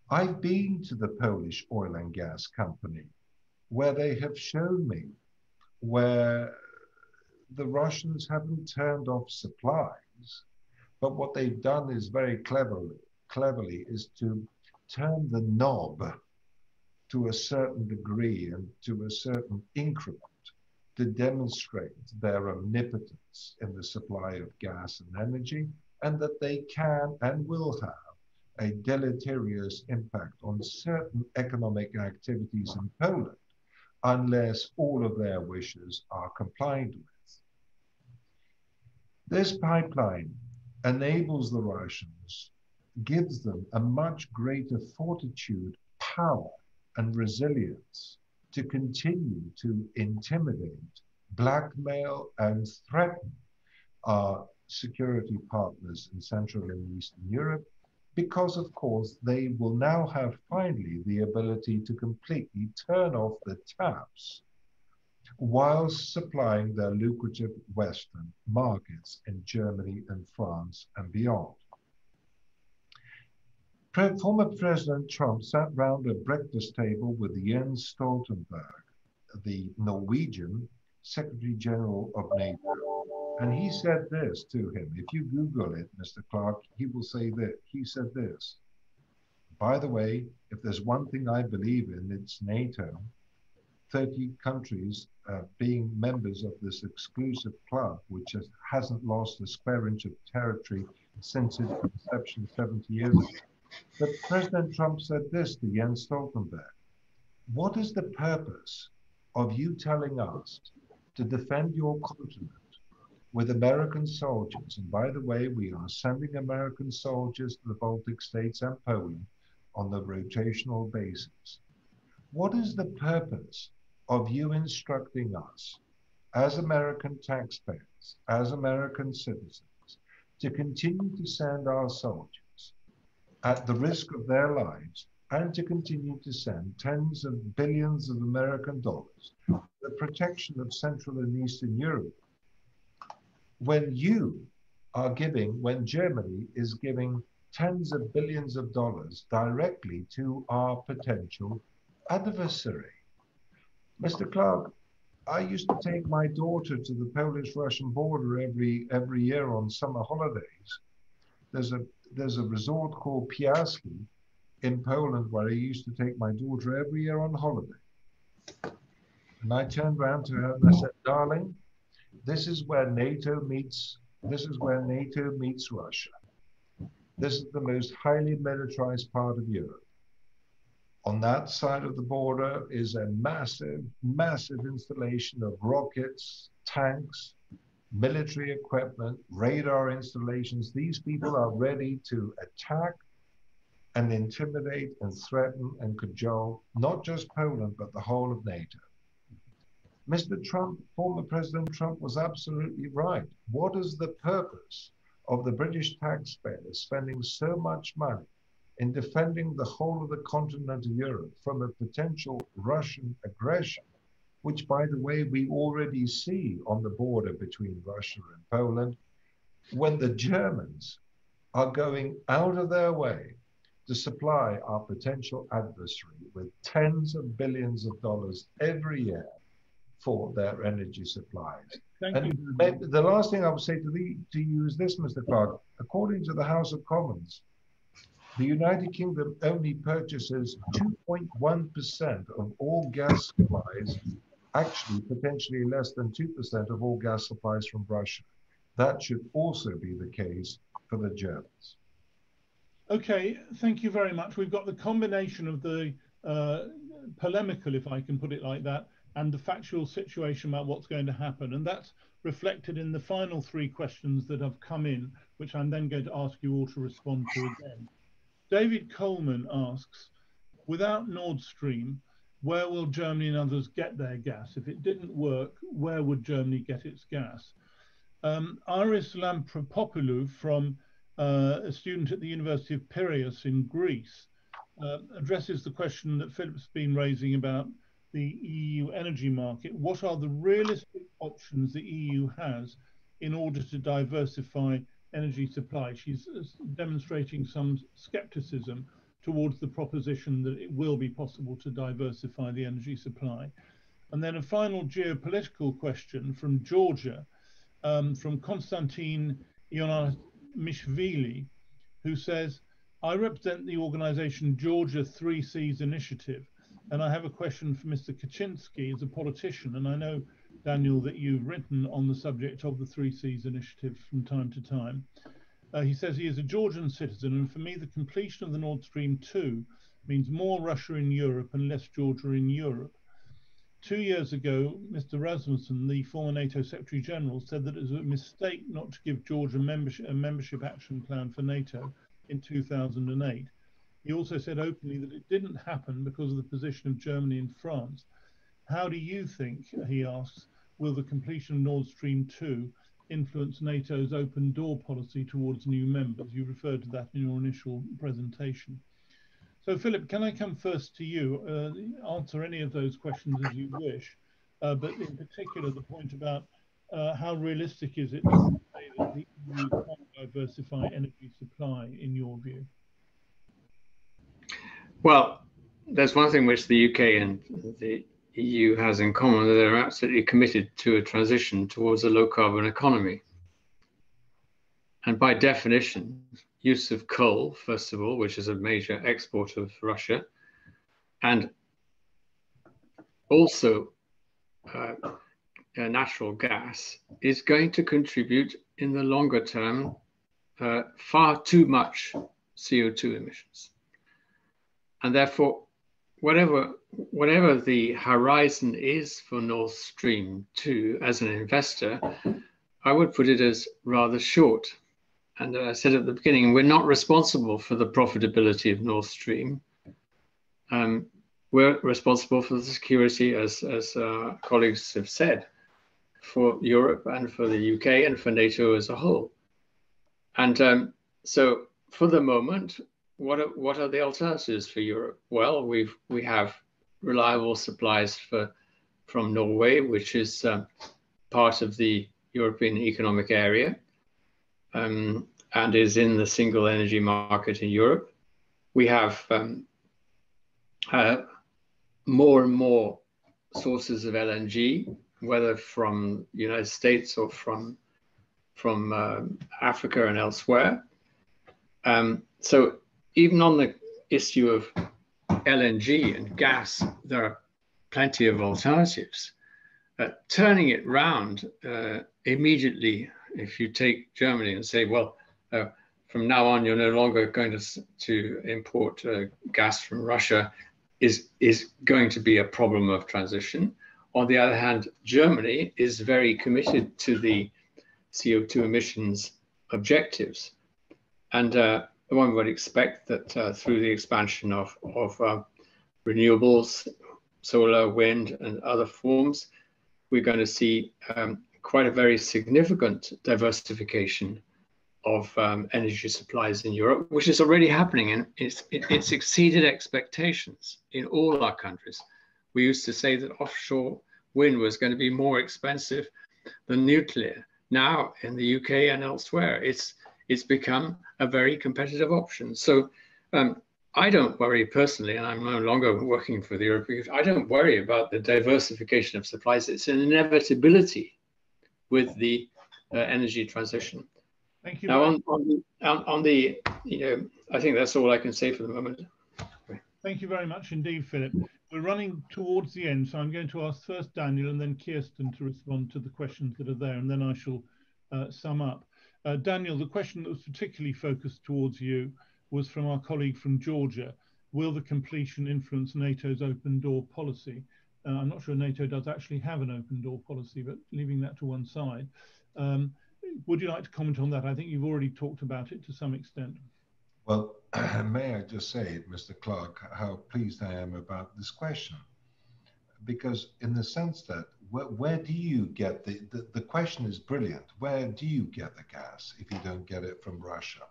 S4: I've been to the Polish oil and gas company where they have shown me where the Russians haven't turned off supplies, but what they've done is very cleverly, cleverly is to turn the knob to a certain degree and to a certain increment to demonstrate their omnipotence in the supply of gas and energy and that they can and will have a deleterious impact on certain economic activities in Poland unless all of their wishes are complied with. This pipeline enables the Russians, gives them a much greater fortitude, power, and resilience to continue to intimidate, blackmail, and threaten our security partners in Central and Eastern Europe, because of course they will now have finally the ability to completely turn off the taps while supplying their lucrative Western markets in Germany and France and beyond former President Trump sat round a breakfast table with Jens Stoltenberg, the Norwegian Secretary General of NATO. And he said this to him. If you Google it, Mr. Clarke, he will say that. He said this. By the way, if there's one thing I believe in, it's NATO. 30 countries uh, being members of this exclusive club, which has, hasn't lost a square inch of territory since its inception 70 years ago. But President Trump said this to Jens Stoltenberg. What is the purpose of you telling us to defend your continent with American soldiers? And by the way, we are sending American soldiers to the Baltic states and Poland on the rotational basis. What is the purpose of you instructing us as American taxpayers, as American citizens, to continue to send our soldiers at the risk of their lives and to continue to send tens of billions of American dollars for the protection of Central and Eastern Europe when you are giving, when Germany is giving tens of billions of dollars directly to our potential adversary. Mr. Clarke, I used to take my daughter to the Polish-Russian border every every year on summer holidays. There's a there's a resort called Piaski in Poland where I used to take my daughter every year on holiday. And I turned around to her and I said, darling, this is where NATO meets, this is where NATO meets Russia. This is the most highly militarized part of Europe. On that side of the border is a massive, massive installation of rockets, tanks, military equipment, radar installations. These people are ready to attack and intimidate and threaten and cajole not just Poland, but the whole of NATO. Mr. Trump, former President Trump, was absolutely right. What is the purpose of the British taxpayers spending so much money in defending the whole of the continent of Europe from a potential Russian aggression, which, by the way, we already see on the border between Russia and Poland, when the Germans are going out of their way to supply our potential adversary with tens of billions of dollars every year for their energy supplies.
S1: Thank
S4: and
S1: you.
S4: the last thing I would say to, the, to you is this, Mr. Clarke. According to the House of Commons, the United Kingdom only purchases 2.1% of all gas supplies, actually potentially less than 2% of all gas supplies from Russia. That should also be the case for the Germans.
S1: Okay, thank you very much. We've got the combination of the uh, polemical, if I can put it like that, and the factual situation about what's going to happen. And that's reflected in the final three questions that have come in, which I'm then going to ask you all to respond to again. David Coleman asks, without Nord Stream, where will Germany and others get their gas? If it didn't work, where would Germany get its gas? Um, Iris Lampropoulou from uh, a student at the University of Piraeus in Greece, uh, addresses the question that Philip's been raising about the EU energy market. What are the realistic options the EU has in order to diversify energy supply? She's uh, demonstrating some skepticism towards the proposition that it will be possible to diversify the energy supply. And then a final geopolitical question from Georgia, um, from Konstantin Ionat Mishvili, who says, I represent the organization Georgia Three Seas Initiative, and I have a question for Mr. Kawczynski as a politician. And I know, Daniel, that you've written on the subject of the Three Seas Initiative from time to time. Uh, he says he is a Georgian citizen, and for me, the completion of the Nord Stream 2 means more Russia in Europe and less Georgia in Europe. Two years ago, Mr. Rasmussen, the former NATO Secretary General, said that it was a mistake not to give Georgia membership, a membership action plan for NATO in 2008. He also said openly that it didn't happen because of the position of Germany and France. How do you think, he asks, will the completion of Nord Stream 2 influence NATO's open door policy towards new members? You referred to that in your initial presentation. So, Philip, can I come first to you? Uh, answer any of those questions as you wish, uh, but in particular, the point about uh, how realistic is it to say that the EU can diversify energy supply, in your view?
S3: Well, there's one thing which the UK and the EU has in common that they're absolutely committed to a transition towards a low carbon economy. And by definition, use of coal, first of all, which is a major export of Russia, and also uh, uh, natural gas is going to contribute in the longer term uh, far too much CO2 emissions. And therefore, whatever, whatever the horizon is for Nord Stream 2 as an investor, I would put it as rather short. And I said at the beginning, we're not responsible for the profitability of Nord Stream. Um, we're responsible for the security, as, as colleagues have said, for Europe and for the UK and for NATO as a whole. And um, so for the moment, what are, what are the alternatives for Europe? Well, we've, we have reliable supplies for, from Norway, which is um, part of the European Economic Area um, and is in the single energy market in Europe. We have um, uh, more and more sources of LNG, whether from the United States or from from uh, Africa and elsewhere. Um, so even on the issue of LNG and gas, there are plenty of alternatives. Uh, turning it round uh, immediately, if you take Germany and say, well, uh, from now on, you're no longer going to, to import uh, gas from Russia, is, is going to be a problem of transition. On the other hand, Germany is very committed to the CO2 emissions objectives. And uh, one would expect that uh, through the expansion of, of uh, renewables, solar, wind, and other forms, we're going to see um, quite a very significant diversification of um, energy supplies in Europe, which is already happening, and it's, it, it's exceeded expectations in all our countries. We used to say that offshore wind was going to be more expensive than nuclear. Now, in the UK and elsewhere, it's it's become a very competitive option. So um, I don't worry personally, and I'm no longer working for the European. I don't worry about the diversification of supplies. It's an inevitability with the uh, energy transition.
S1: Thank you.
S3: Now, on, on, the, on, on the, you know, I think that's all I can say for the moment.
S1: Thank you very much indeed, Philip. We're running towards the end, so I'm going to ask first Daniel and then Kirsten to respond to the questions that are there, and then I shall uh, sum up. Uh, Daniel, the question that was particularly focused towards you was from our colleague from Georgia. Will the completion influence NATO's open door policy? Uh, I'm not sure NATO does actually have an open door policy, but leaving that to one side. Um, would you like to comment on that? I think you've already talked about it to some extent.
S4: Well, <clears throat> may I just say, Mr. Clarke, how pleased I am about this question. Because, in the sense that where, where do you get the, the, the question is brilliant. Where do you get the gas if you don't get it from Russia?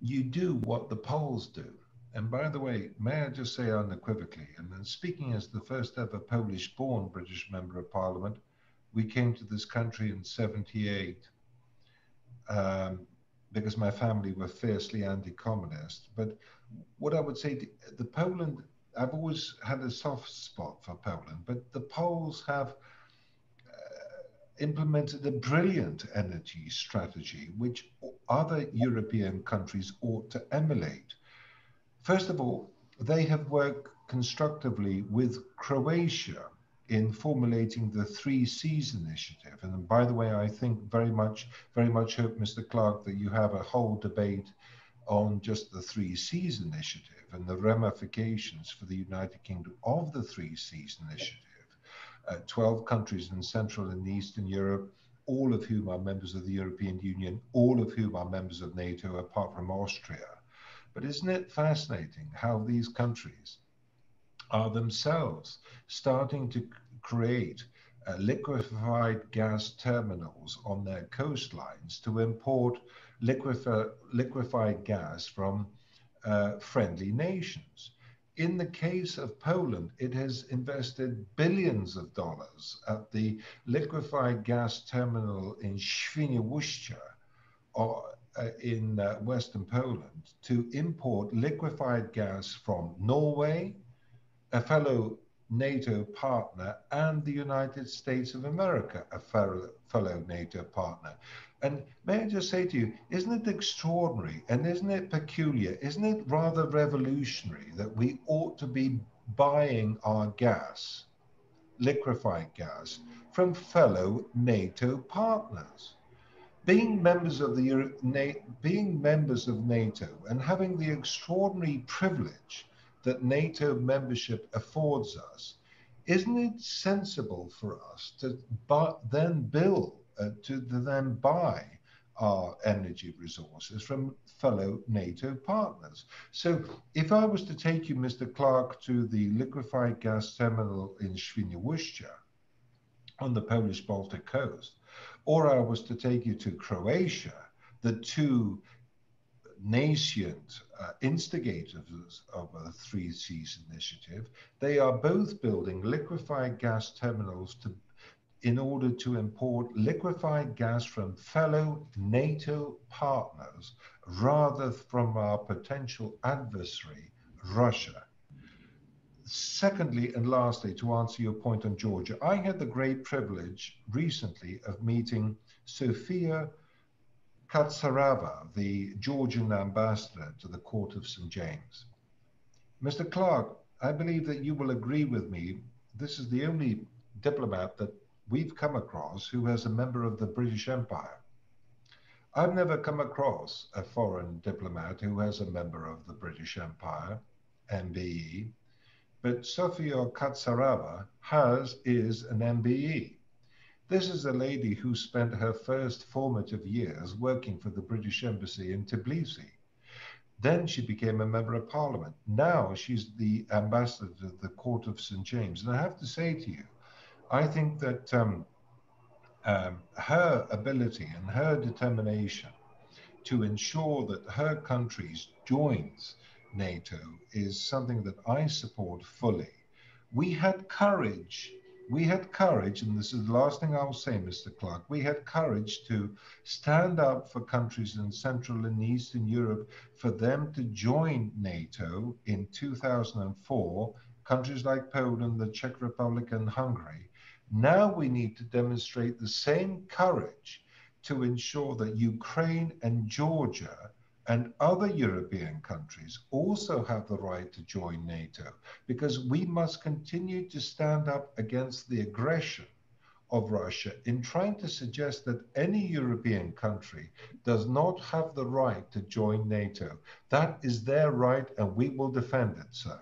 S4: You do what the Poles do. And by the way, may I just say unequivocally, and then speaking as the first ever Polish born British Member of Parliament, we came to this country in 78 um, because my family were fiercely anti communist. But what I would say, the Poland I've always had a soft spot for Poland, but the Poles have uh, implemented a brilliant energy strategy, which other European countries ought to emulate. First of all, they have worked constructively with Croatia in formulating the Three Seas initiative. And by the way, I think very much, very much hope, Mr. Clarke, that you have a whole debate on just the Three Seas initiative and the ramifications for the United Kingdom of the Three Seas Initiative. Uh, 12 countries in Central and Eastern Europe, all of whom are members of the European Union, all of whom are members of NATO, apart from Austria. But isn't it fascinating how these countries are themselves starting to create uh, liquefied gas terminals on their coastlines to import liquefi- liquefied gas from uh, friendly nations. In the case of Poland, it has invested billions of dollars at the liquefied gas terminal in Świnoujście or, uh, in uh, Western Poland to import liquefied gas from Norway, a fellow NATO partner, and the United States of America, a fellow, fellow NATO partner. And may I just say to you, isn't it extraordinary and isn't it peculiar? Isn't it rather revolutionary that we ought to be buying our gas, liquefied gas, from fellow NATO partners. Being members of the Euro being members of NATO and having the extraordinary privilege that NATO membership affords us, isn't it sensible for us to then build, uh, to, then buy our energy resources from fellow NATO partners. So if I was to take you, Mr. Clarke, to the liquefied gas terminal in Świnoujście on the Polish Baltic coast, or I was to take you to Croatia, the two nascent uh, instigators of a Three Seas Initiative, they are both building liquefied gas terminals to in order to import liquefied gas from fellow NATO partners rather from our potential adversary, Russia. Secondly, and lastly, to answer your point on Georgia, I had the great privilege recently of meeting Sofia Katsarava, the Georgian ambassador to the Court of St. James. Mr. Clarke, I believe that you will agree with me. This is the only diplomat that we've come across who has a member of the British Empire. I've never come across a foreign diplomat who has a member of the British Empire, MBE, but Sofia Katsarava has is an MBE. This is a lady who spent her first formative years working for the British Embassy in Tbilisi. Then she became a member of parliament. Now she's the ambassador to the Court of St. James. And I have to say to you, I think that um, um, her ability and her determination to ensure that her country joins NATO is something that I support fully. We had courage. We had courage, and this is the last thing I'll say, Mr. Clarke. We had courage to stand up for countries in Central and Eastern Europe for them to join NATO in 2004. Countries like Poland, the Czech Republic, and Hungary now we need to demonstrate the same courage to ensure that Ukraine and Georgia and other European countries also have the right to join NATO because we must continue to stand up against the aggression of Russia in trying to suggest that any European country does not have the right to join NATO. That is their right and we will defend it, sir.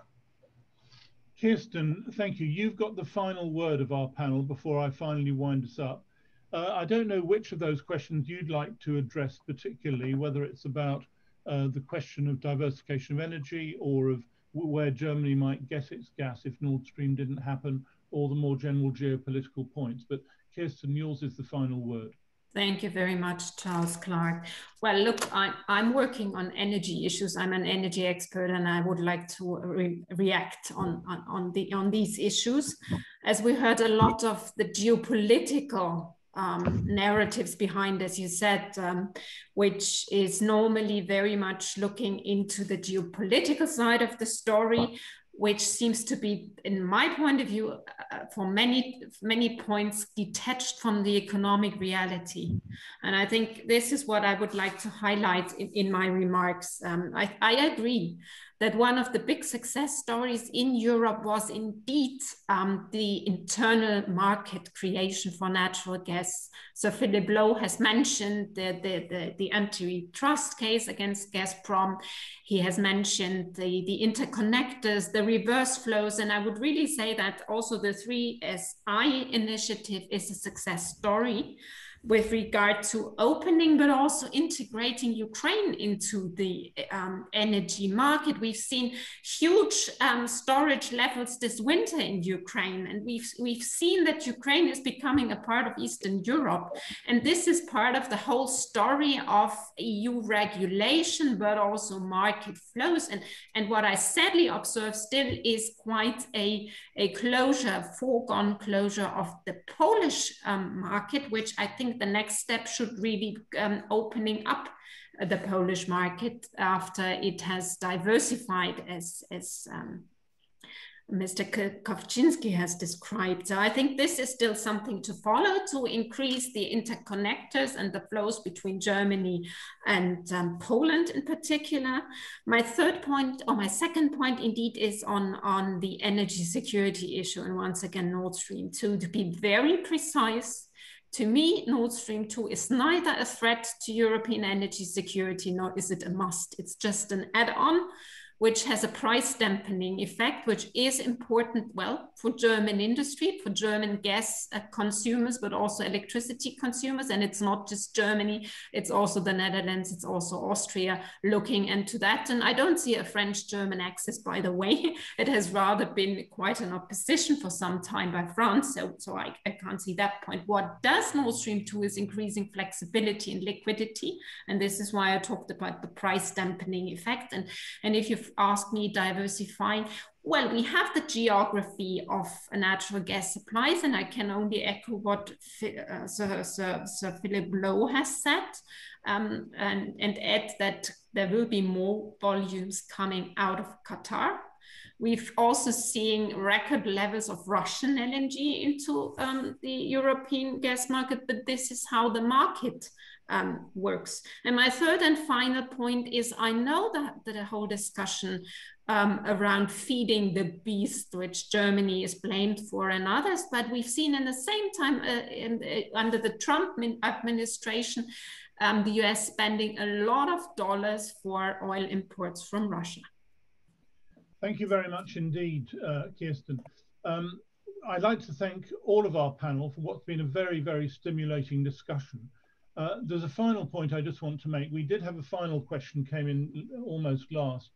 S1: Kirsten, thank you. You've got the final word of our panel before I finally wind us up. Uh, I don't know which of those questions you'd like to address particularly, whether it's about uh, the question of diversification of energy or of where Germany might get its gas if Nord Stream didn't happen, or the more general geopolitical points. But Kirsten, yours is the final word.
S2: Thank you very much, Charles Clarke. Well, look, I, am working on energy issues. I'm an energy expert, and I would like to re react on, on, on, the, on these issues. As we heard a lot of the geopolitical um, narratives behind, as you said, um, which is normally very much looking into the geopolitical side of the story, which seems to be, in my point of view, uh, for many many points detached from the economic reality. And I think this is what I would like to highlight in, in my remarks. Um, I, I agree that one of the big success stories in Europe was indeed um, the internal market creation for natural gas. So Philip Lowe has mentioned the, the, the, the antitrust case against Gazprom. He has mentioned the, the interconnectors, the reverse flows. And I would really say that also the Three Seas initiative is a success story with regard to opening, but also integrating Ukraine into the um, energy market. We've seen huge um, storage levels this winter in Ukraine, and we've we've seen that Ukraine is becoming a part of Eastern Europe, and this is part of the whole story of EU regulation, but also market flows. And and what I sadly observe still is quite a a closure, foregone closure of the Polish um, market, which I think the next step should really um, opening up the Polish market after it has diversified as, as um, Mr. Kawczynski has described. So I think this is still something to follow to increase the interconnectors and the flows between Germany and um, Poland in particular. My third point, or my second point indeed, is on, on the energy security issue. And once again, Nord Stream 2, to be very precise, to me, Nord Stream 2 is neither a threat to European energy security, nor is it a must. It's just an add on which has a price dampening effect, which is important, well, for German industry, for German gas uh, consumers, but also electricity consumers. And it's not just Germany, it's also the Netherlands, it's also Austria looking into that. And I don't see a French German axis, by the way. <laughs> It has rather been quite an opposition for some time by France. So, so I, I can't see that point. What does Nord Stream 2 is increasing flexibility and liquidity. And this is why I talked about the price dampening effect. And, and if you ask me diversifying, well, we have the geography of natural gas supplies, and I can only echo what uh, Sir, Sir, Sir, Philip Lowe has said, um, and, and add that there will be more volumes coming out of Qatar. We've also seen record levels of Russian LNG into um, the European gas market, but this is how the market um, works. And my third and final point is I know that, that the whole discussion um, around feeding the beast, which Germany is blamed for and others, but we've seen in the same time uh, in, uh, under the Trump administration, um, the US spending a lot of dollars for oil imports from Russia.
S1: Thank you very much indeed, uh, Kirsten. Um, I'd like to thank all of our panel for what's been a very, very stimulating discussion. Uh, there's a final point I just want to make. We did have a final question came in almost last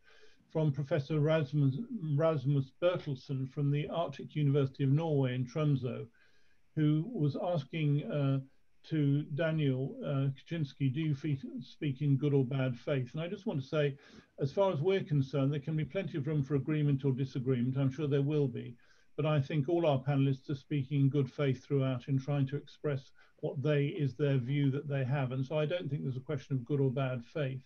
S1: from Professor Rasmus, Rasmus Bertelsen from the Arctic University of Norway in Tromsø, who was asking uh, to Daniel uh, Kawczynski, do you speak in good or bad faith? And I just want to say, as far as we're concerned, there can be plenty of room for agreement or disagreement. I'm sure there will be. But I think all our panelists are speaking in good faith throughout in trying to express what they is their view that they have. And so I don't think there's a question of good or bad faith.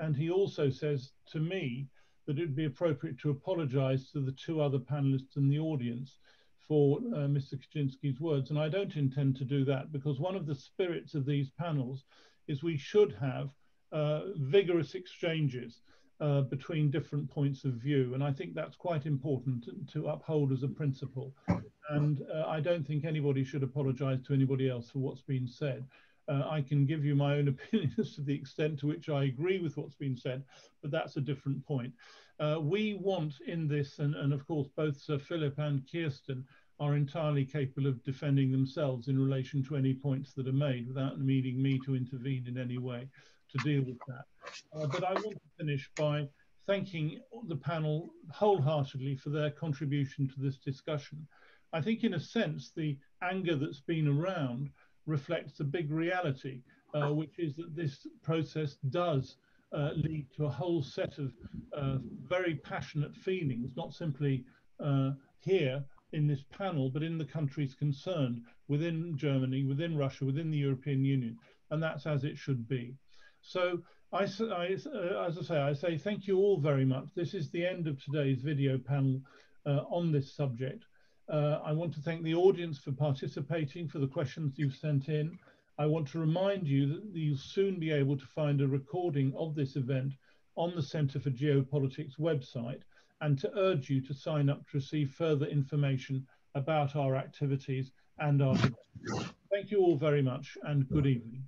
S1: And he also says to me that it would be appropriate to apologize to the two other panelists in the audience for uh, Mr. Kawczynski's words. And I don't intend to do that because one of the spirits of these panels is we should have uh, vigorous exchanges uh, between different points of view. And I think that's quite important to, to uphold as a principle. And uh, I don't think anybody should apologize to anybody else for what's been said. Uh, I can give you my own <laughs> opinion as to the extent to which I agree with what's been said, but that's a different point. Uh, we want in this, and, and of course, both Sir Philip and Kirsten are entirely capable of defending themselves in relation to any points that are made without needing me to intervene in any way to deal with that. Uh, but I want to finish by thanking the panel wholeheartedly for their contribution to this discussion. I think, in a sense, the anger that's been around reflects a big reality, uh, which is that this process does uh, lead to a whole set of uh, very passionate feelings, not simply uh, here in this panel, but in the countries concerned, within Germany, within Russia, within the European Union, and that's as it should be. So I, I, uh, as I say, I say thank you all very much. This is the end of today's video panel uh, on this subject. Uh, I want to thank the audience for participating, for the questions you've sent in. I want to remind you that you'll soon be able to find a recording of this event on the Centre for Geopolitics website and to urge you to sign up to receive further information about our activities and our. Thank you all very much and good evening.